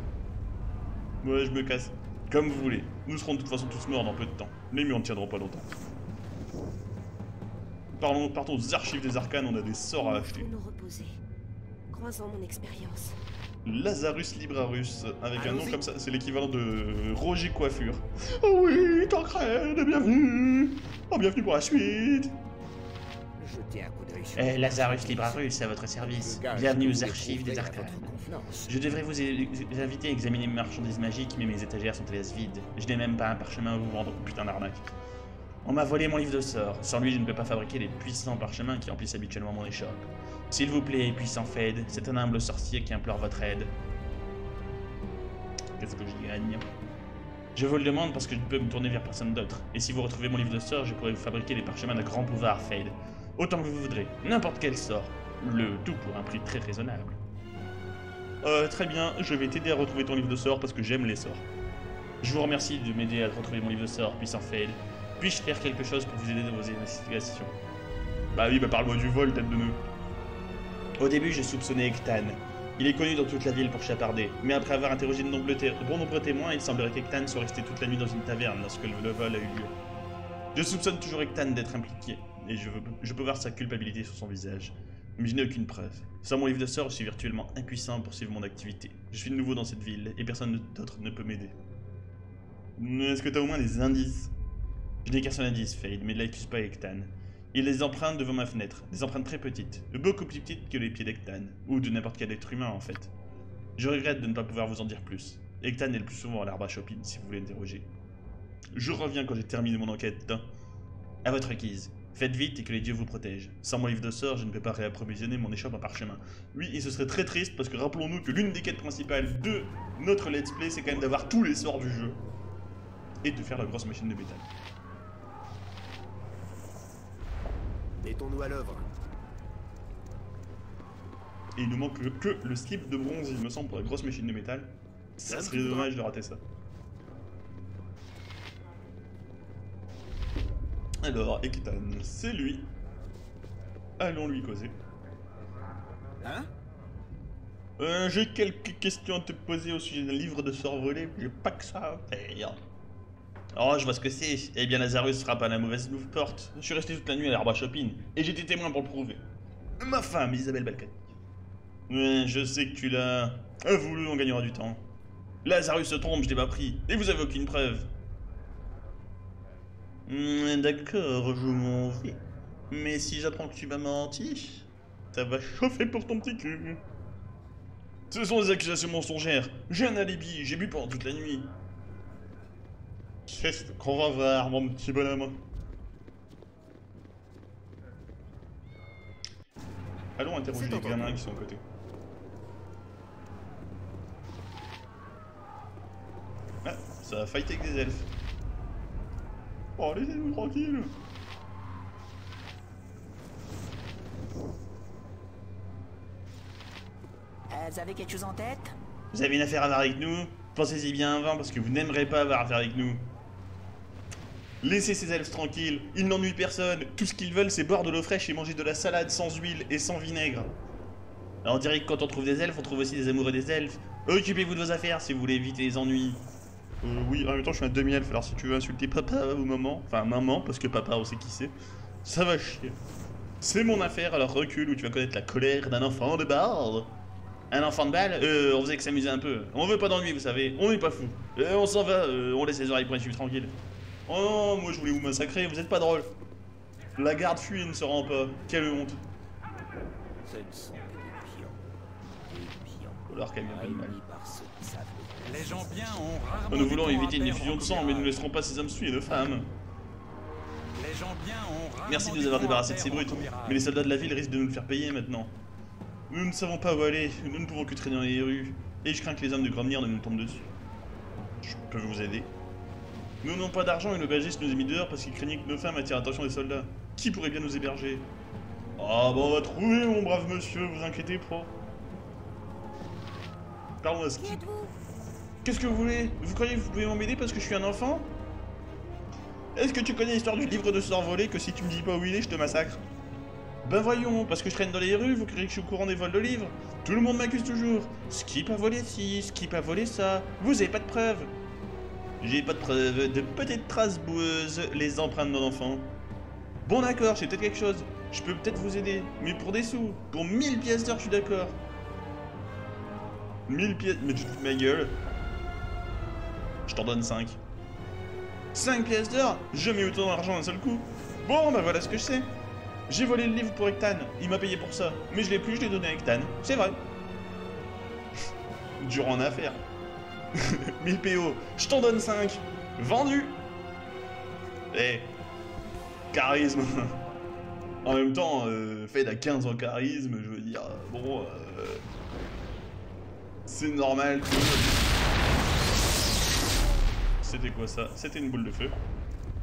Ouais, je me casse. Comme vous voulez. Nous serons de toute façon tous morts dans peu de temps. Les murs ne tiendront pas longtemps. Parlons, partons aux archives des arcanes, on a des sorts à acheter. Faut nous reposer. Croisons mon expérience. Lazarus Librarus, avec un nom comme ça, c'est l'équivalent de Roger Coiffure. Oh oui, Tancred, bienvenue Oh, bienvenue pour la suite Jetez un coup Eh, Lazarus Librarus, à votre service. Bienvenue aux archives des confiance. Je devrais vous inviter à examiner mes marchandises magiques, mais mes étagères sont hélas vides. Je n'ai même pas un parchemin à vous vendre, putain d'arnaque. On m'a volé mon livre de sorts. Sans lui, je ne peux pas fabriquer les puissants parchemins qui emplissent habituellement mon échoppe. S'il vous plaît, puissant Fed, c'est un humble sorcier qui implore votre aide. Qu'est-ce que je gagne? Je vous le demande parce que je ne peux me tourner vers personne d'autre. Et si vous retrouvez mon livre de sorts, je pourrai vous fabriquer les parchemins d'un grand pouvoir, Fade. Autant que vous voudrez, n'importe quel sort. Le tout pour un prix très raisonnable. Euh, très bien, je vais t'aider à retrouver ton livre de sorts parce que j'aime les sorts. Je vous remercie de m'aider à retrouver mon livre de sorts, puissant Fade. Puis-je faire quelque chose pour vous aider dans vos investigations? Bah oui, bah parle-moi du vol, tête de nœud. Au début, j'ai soupçonné Ektan. Il est connu dans toute la ville pour chaparder, mais après avoir interrogé de nombreux, té- bon nombre de témoins, il semblerait qu'Ektan soit resté toute la nuit dans une taverne lorsque le, le vol a eu lieu. Je soupçonne toujours Ektan d'être impliqué, et je, peux voir sa culpabilité sur son visage. Mais je n'ai aucune preuve. Sans mon livre de sorts, je suis virtuellement impuissant pour suivre mon activité. Je suis nouveau dans cette ville, et personne d'autre ne peut m'aider. Est-ce que t'as au moins des indices? Je n'ai qu'un seul indice, Fade, mais ne l'accuse pas Ektan. Il des empreintes devant ma fenêtre, des empreintes très petites, beaucoup plus petites que les pieds d'Ektan, ou de n'importe quel être humain en fait. Je regrette de ne pas pouvoir vous en dire plus. Ektan est le plus souvent à l'arbre à Chopin si vous voulez interroger. Je reviens quand j'ai terminé mon enquête. hein. À votre guise. Faites vite et que les dieux vous protègent. Sans mon livre de sorts, je ne peux pas réapprovisionner mon échoppe en parchemin. Oui, et ce serait très triste parce que rappelons-nous que l'une des quêtes principales de notre let's play, c'est quand même d'avoir tous les sorts du jeu. Et de faire la grosse machine de métal. Mettons-nous à l'œuvre. Et il nous manque que, que le slip de bronze, il me semble, pour la grosse machine de métal. Ça serait dommage de rater ça. Alors, Ekitan, c'est lui. Allons lui causer. Hein? Euh, j'ai quelques questions à te poser au sujet d'un livre de sorts volé. J'ai pas que ça à faire. Oh, je vois ce que c'est. Eh bien, Lazarus frappe à la mauvaise nou- porte. Je suis resté toute la nuit à l'arbre à Chopin, et j'étais témoin pour le prouver. Ma femme, Isabelle Balkany. Ouais, je sais que tu l'as. Euh, voulu, on gagnera du temps. Lazarus se trompe, je l'ai pas pris, et vous avez aucune preuve. Mm, d'accord, je m'en vais. Mais si j'apprends que tu m'as menti, ça va chauffer pour ton petit cul. Ce sont des accusations mensongères. J'ai un alibi, j'ai bu pendant toute la nuit. Qu'est-ce qu'on va voir, mon petit bonhomme Allons interroger les gamins qui sont à côté. Ah, ça a fighté avec des elfes. Oh, laissez-nous tranquille Elles avaient quelque chose en tête? Vous avez une affaire à voir avec nous? Pensez-y bien avant parce que vous n'aimerez pas avoir affaire avec nous. Laissez ces elfes tranquilles, ils n'ennuient personne. Tout ce qu'ils veulent, c'est boire de l'eau fraîche et manger de la salade sans huile et sans vinaigre. Alors on dirait que quand on trouve des elfes, on trouve aussi des amoureux des elfes. Occupez-vous de vos affaires si vous voulez éviter les ennuis. Euh, oui, en même temps, je suis un demi-elfe, alors si tu veux insulter papa ou maman, enfin maman, parce que papa, on sait qui c'est, ça va chier. C'est mon affaire, alors recule où tu vas connaître la colère d'un enfant de barde. Un enfant de balle Euh, on faisait que s'amuser un peu. On veut pas d'ennui, vous savez, on n'est pas fou. Euh, on s'en va, euh, on laisse les oreilles pointues tranquille. Oh non, moi je voulais vous massacrer, vous êtes pas drôle. La garde fuit et ne se rend pas. Quelle honte. Ce ne sont que des pions. Des pions. Alors qu'elle vient pas de mal. Réunis par ceux Nous du voulons temps à éviter une perdre effusion de sang, mais nous ne laisserons pas ces hommes tuer de femmes. Les gens bien ont Merci de nous avoir débarrassés de ces brutes, commérage. mais les soldats de la ville risquent de nous le faire payer maintenant. Nous ne savons pas où aller, nous ne pouvons que traîner dans les rues, et je crains que les hommes de Gromnir ne nous tombent dessus. Je peux vous aider Nous n'avons pas d'argent et l'aubergiste nous a mis dehors parce qu'il craignait que nos femmes attirent l'attention des soldats. Qui pourrait bien nous héberger? Ah bah on va trouver mon brave monsieur, vous inquiétez pas. Pardon, à ce Qui êtes-vous? Qu'est-ce que vous voulez? Vous croyez que vous pouvez m'embêter parce que je suis un enfant? Est-ce que tu connais l'histoire du livre de volé que si tu me dis pas où il est, je te massacre? Ben voyons, parce que je traîne dans les rues, vous croyez que je suis au courant des vols de livres Tout le monde m'accuse toujours. Skip a volé ci, Skip a volé ça. Vous avez pas de preuves J'ai pas de preuves, de petites traces boueuses, les empreintes d'un enfant. Bon d'accord, j'ai peut-être quelque chose. Je peux peut-être vous aider, mais pour des sous. Pour 1000 pièces d'or, je suis d'accord. 1000 pièces... Mais tu te fous ma gueule je t'en donne 5. 5 pièces d'or Je mets autant d'argent d'un seul coup. Bon, bah voilà ce que je sais. J'ai volé le livre pour Ektan. Il m'a payé pour ça. Mais je l'ai plus, je l'ai donné à Ektan. C'est vrai. Dur en affaire. 1000 PO. Je t'en donne 5. Vendu Eh. Charisme. en même temps, euh, Fed a 15 en charisme, je veux dire, euh, bon... euh, c'est normal que... C'était quoi ça? C'était une boule de feu.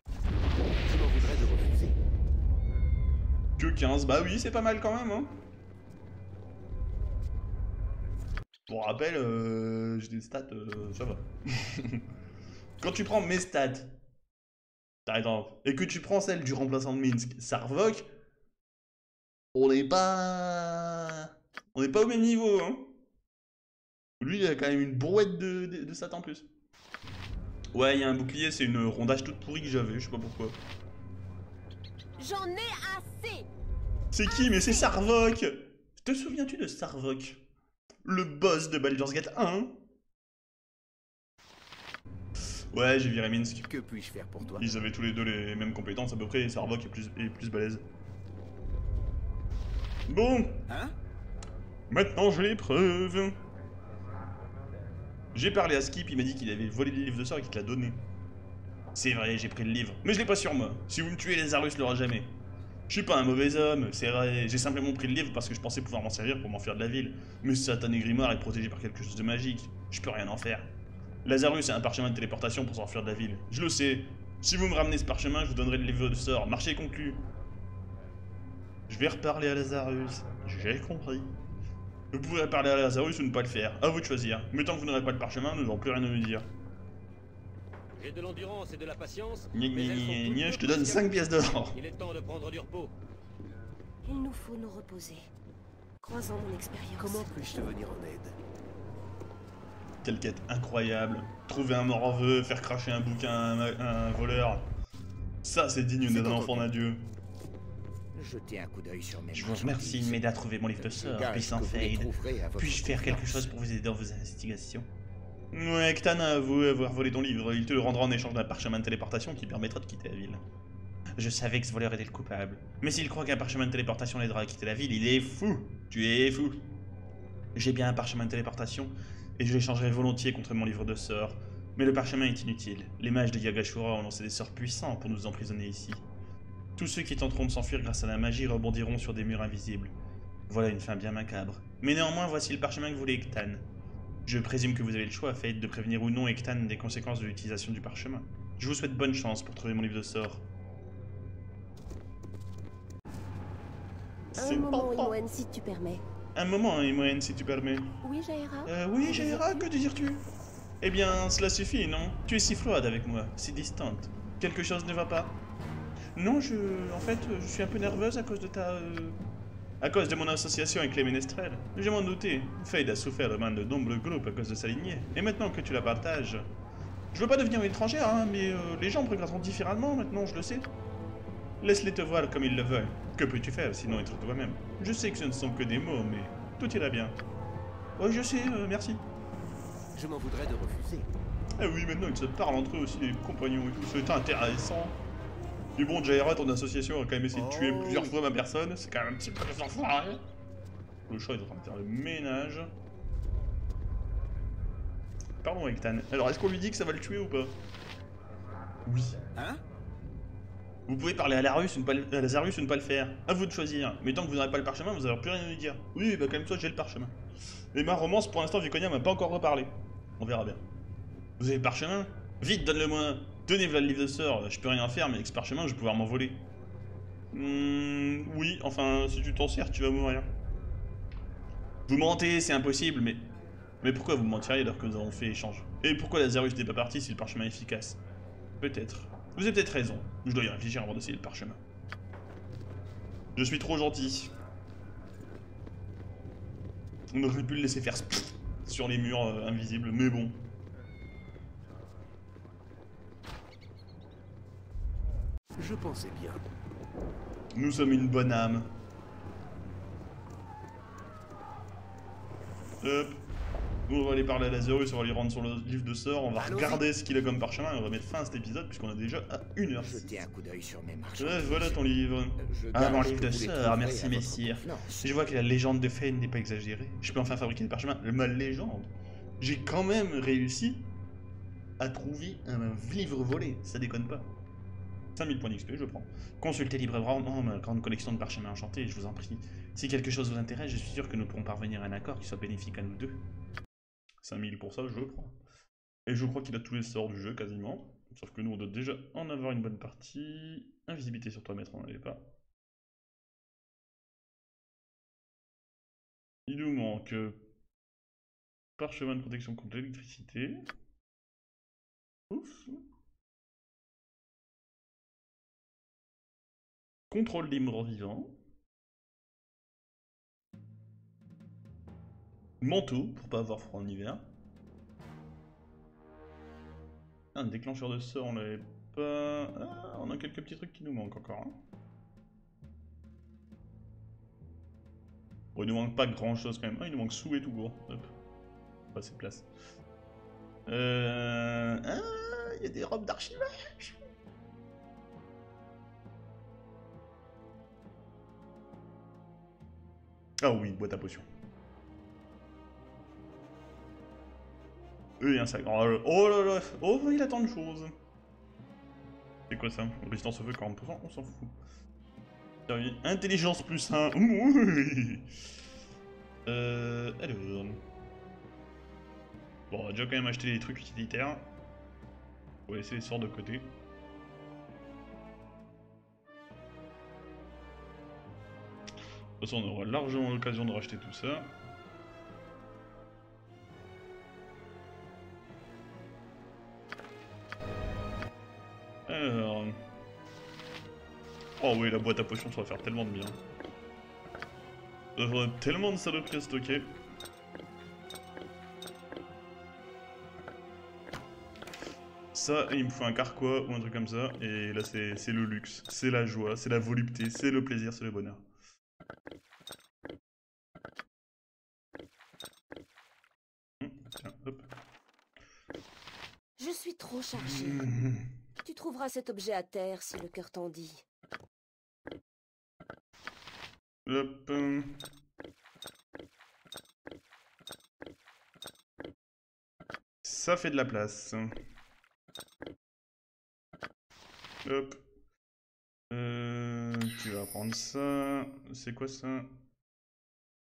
Tu m'en voudrais de refuser? Que 15, bah oui, c'est pas mal quand même, hein. Pour rappel, euh, j'ai des stats, euh, ça va. Quand tu prends mes stats, par exemple, et que tu prends celle du remplaçant de Minsk, Sarvok, on n'est pas... On n'est pas au même niveau, hein. Lui, il a quand même une brouette de, de, de stats en plus. Ouais, il y a un bouclier, c'est une rondage toute pourrie que j'avais, je sais pas pourquoi. J'en ai assez C'est qui Mais c'est Sarvok Te souviens-tu de Sarvok? Le boss de Baldur's Gate 1 Ouais, j'ai viré Minsk. Que puis-je faire pour toi? Ils avaient tous les deux les mêmes compétences à peu près, et Sarvok est plus, est plus balèze. Bon, Hein? Maintenant j'ai les preuves. J'ai parlé à Skip, il m'a dit qu'il avait volé le livre de sort et qu'il te l'a donné. C'est vrai, j'ai pris le livre, mais je l'ai pas sur moi. Si vous me tuez, les Arus l'aura jamais. Je suis pas un mauvais homme, c'est vrai. J'ai simplement pris le livre parce que je pensais pouvoir m'en servir pour m'enfuir de la ville. Mais ce satané grimoire est protégé par quelque chose de magique. Je peux rien en faire. Lazarus a un parchemin de téléportation pour s'enfuir de la ville. Je le sais. Si vous me ramenez ce parchemin, je vous donnerai le livre de sort. Marché conclu. Je vais reparler à Lazarus. J'ai compris. Vous pouvez parler à Lazarus ou ne pas le faire. À vous de choisir. Mais tant que vous n'aurez pas le parchemin, nous n'aurons plus rien à nous dire. J'ai de l'endurance et de la patience. Je te donne 5 pièces d'or. Il est temps de prendre du repos. Il nous faut nous reposer. Croisons mon expérience. Comment puis-je te venir en aide? Quelle quête incroyable. Trouver un morveux, faire cracher un bouquin à un, voleur. Ça, c'est digne d'un enfant d'un dieu. Jetez un coup d'œil sur mes Je vous remercie de m'aider à trouver mon livre de gage puissant vous Fade. Puis-je faire quelque chose pour vous aider dans vos investigations? Ouais, Ktan a avoué avoir volé ton livre. Il te le rendra en échange d'un parchemin de téléportation qui permettra de quitter la ville. Je savais que ce voleur était le coupable. Mais s'il croit qu'un parchemin de téléportation l'aidera à quitter la ville, il est fou Tu es fou J'ai bien un parchemin de téléportation, et je l'échangerai volontiers contre mon livre de sorts. Mais le parchemin est inutile. Les mages de Yagashura ont lancé des sorts puissants pour nous emprisonner ici. Tous ceux qui tenteront de s'enfuir grâce à la magie rebondiront sur des murs invisibles. Voilà une fin bien macabre. Mais néanmoins, voici le parchemin que voulait Ektan. Je présume que vous avez le choix, Fate, de prévenir ou non Ektan des conséquences de l'utilisation du parchemin. Je vous souhaite bonne chance pour trouver mon livre de sort. Un moment, Imoen, si tu permets. Un moment, Imoen, si tu permets. Oui, Jaira Euh, oui, Jaira, que désires-tu? Eh bien, cela suffit, non? Tu es si froide avec moi, si distante. Quelque chose ne va pas Non, je... En fait, je suis un peu nerveuse à cause de ta... euh, À cause de mon association avec les ménestrels. Je m'en doutais. Fade a souffert de main de nombreux groupes à cause de sa lignée. Et maintenant que tu la partages... Je veux pas devenir étrangère, hein, mais euh, les gens me regarderont différemment maintenant, je le sais. Laisse-les te voir comme ils le veulent. Que peux-tu faire sinon être toi-même? Je sais que ce ne sont que des mots, mais tout ira bien. Oui, je sais, euh, merci. Je m'en voudrais de refuser. Ah oui, maintenant ils se parlent entre eux aussi, les compagnons et tout, c'est intéressant. Mais bon, Jaira, ton association a quand même essayé de tuer Oh, plusieurs fois ma personne, c'est quand même un petit peu des enfoirés. Le chat est en train de faire le ménage. Pardon, Ektan. Alors, est-ce qu'on lui dit que ça va le tuer ou pas? Oui. Hein? Vous pouvez parler à Larus ou ne pas le- à Lazarus ou ne pas le faire. À vous de choisir. Mais tant que vous n'aurez pas le parchemin, vous n'aurez plus rien à lui dire. Oui, bah comme toi, j'ai le parchemin. Et ma romance, pour l'instant, Viconia m'a pas encore reparlé. On verra bien. Vous avez le parchemin? Vite, donne-le-moi. Voilà le livre de sort. Je peux rien faire, mais avec ce parchemin, je vais pouvoir m'envoler. Hmm, oui, enfin, si tu t'en sers, tu vas mourir. Vous mentez, c'est impossible, mais... Mais pourquoi vous mentiriez alors que nous avons fait échange? Et pourquoi Lazarus n'est pas parti si le parchemin est efficace? Peut-être. Vous avez peut-être raison. Je dois y réfléchir avant d'essayer le parchemin. Je suis trop gentil. On aurait pu le laisser faire sur les murs euh, invisibles, mais bon. Je pensais bien. Nous sommes une bonne âme. Hop. On va aller parler à Lazarus, on va lui rendre sur le livre de sort, on va regarder ce qu'il a comme parchemin et on va mettre fin à cet épisode puisqu'on a déjà à une heure. Jeter un coup d'œil sur mes. Ouais, voilà ton livre. Je Ah, mon livre de sort, merci messire. Je vois que la légende de Fane n'est pas exagérée. Je peux enfin fabriquer des parchemins. Ma légende J'ai quand même réussi à trouver un livre volé, ça déconne pas. 5000 points d'XP, je prends. Consultez librement ma grande collection de parchemins enchantés, je vous en prie. Si quelque chose vous intéresse, je suis sûr que nous pourrons parvenir à un accord qui soit bénéfique à nous deux. 5000 pour ça, je prends. Et je crois qu'il a tous les sorts du jeu quasiment. Sauf que nous, on doit déjà en avoir une bonne partie. Invisibilité sur 3 mètres, on n'en avait pas. Il nous manque euh, parchemin de protection contre l'électricité. Ouf. Contrôle des morts vivants. Manteau pour pas avoir froid en hiver. Un déclencheur de sort, on l'avait pas. Ah, on a quelques petits trucs qui nous manquent encore. hein. Bon, il nous manque pas grand chose quand même. Ah, il nous manque sous et tout court. Hop. Pas assez de place. Euh... Ah, il y a des robes d'archivage. Ah oui, boîte à potions. Et un sac. Oh là oh là là. Oh, il a tant de choses. C'est quoi ça? Résistance au feu 40%, on s'en fout. Intelligence plus 1. Oui. Euh, alors. Bon, on va déjà quand même acheter des trucs utilitaires. On va laisser les sorts de côté. Toute façon, on aura largement l'occasion de racheter tout ça. Alors... Oh oui, la boîte à potions, ça va faire tellement de bien. J'aurais tellement de saloperies à stocker. Ça, il me faut un carquois ou un truc comme ça, et là c'est le luxe, c'est la joie, c'est la volupté, c'est le plaisir, c'est le bonheur. Hum, Tiens, hop. Je suis trop. Hum. Tu trouveras cet objet à terre si le cœur t'en dit. Hop. Ça fait de la place. Hop. Euh, tu vas prendre ça. C'est quoi ça?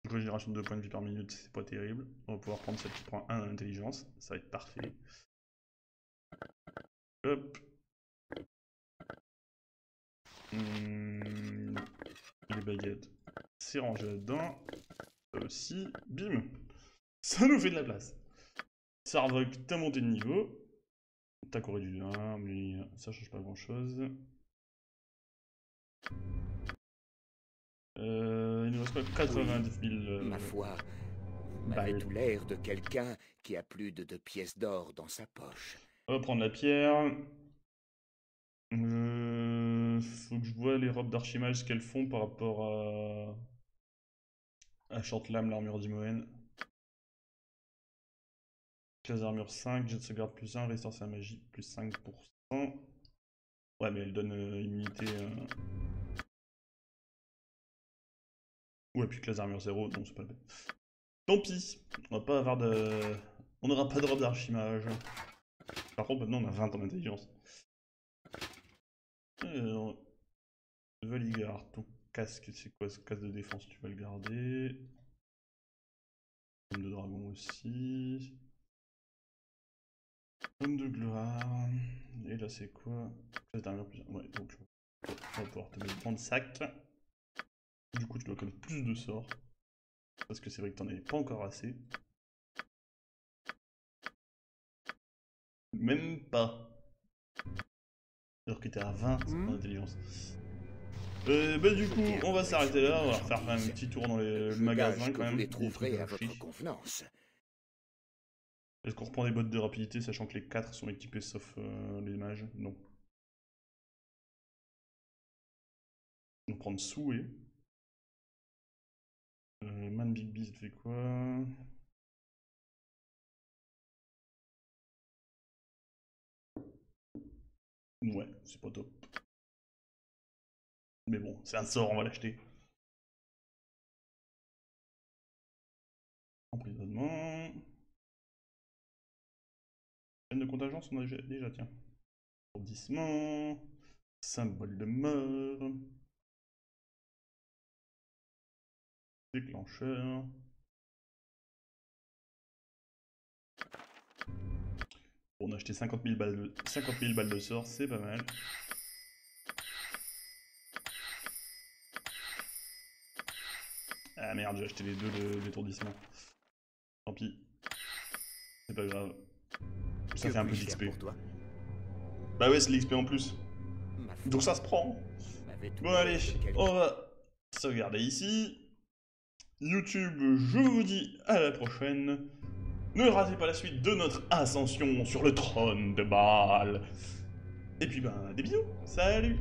Régénération de 2 points de vie par minute, c'est pas terrible. On va pouvoir prendre 7.1 en intelligence, ça va être parfait. Hop. Hmm, les baguettes, c'est rangé là-dedans. Aussi, bim Ça nous fait de la place. Sarvok, t'as monté de niveau. T'as couru du 1, mais ça change pas grand-chose. Euh, il nous reste quoi 90 000 euh, Ma foi, m'avez tout l'air de quelqu'un qui a plus de deux pièces d'or dans sa poche. On va prendre la pierre. Euh, faut que je vois les robes d'archimage, ce qu'elles font par rapport à... à Chantelam, l'armure d'Imoen. Classe d'armure 5, jet de sauvegarde plus 1, résistance à la magie plus 5%. Ouais, mais elle donne euh, immunité. euh. Ouais, puis classe d'armure 0, non, c'est pas le. Tant pis, on va pas avoir de. On n'aura pas de robe d'archimage. Par contre, maintenant on a 20 en intelligence. Alors, Valigar, ton casque, c'est quoi ce casque de défense? Tu vas le garder. Homme de dragon aussi. Homme de gloire. Et là, c'est quoi? Classe d'armure plus. Ouais, donc on va pouvoir te mettre dans le sac. Du coup, tu dois connaître plus de sorts. Parce que c'est vrai que t'en avais pas encore assez. Même pas. Alors que t'es à 20 en intelligence. Euh, bah du coup, on va s'arrêter là, on va refaire quand même un petit tour dans les Je magasins quand même. Est-ce qu'on reprend des bottes de rapidité, sachant que les 4 sont équipés sauf euh, les mages? Non. On va prendre Souhait. Euh, Man Big Beast fait quoi? Ouais, c'est pas top. Mais bon, c'est un sort, on va l'acheter. Emprisonnement. Chaîne de contingence, on a déjà, tiens. Arrondissement. Symbole de mort. Déclencheur. Bon, on a acheté 50 000 balles de, 50 000 balles de sort, c'est pas mal. Ah merde, j'ai acheté les deux de- d'étourdissement. Tant pis. C'est pas grave. Ça fait un peu d'XP. Bah ouais, c'est l'XP en plus. Donc ça se prend. Bon allez, on va sauvegarder ici. YouTube, je vous dis à la prochaine. Ne ratez pas la suite de notre ascension sur le trône de Baal. Et puis ben, des bisous. Salut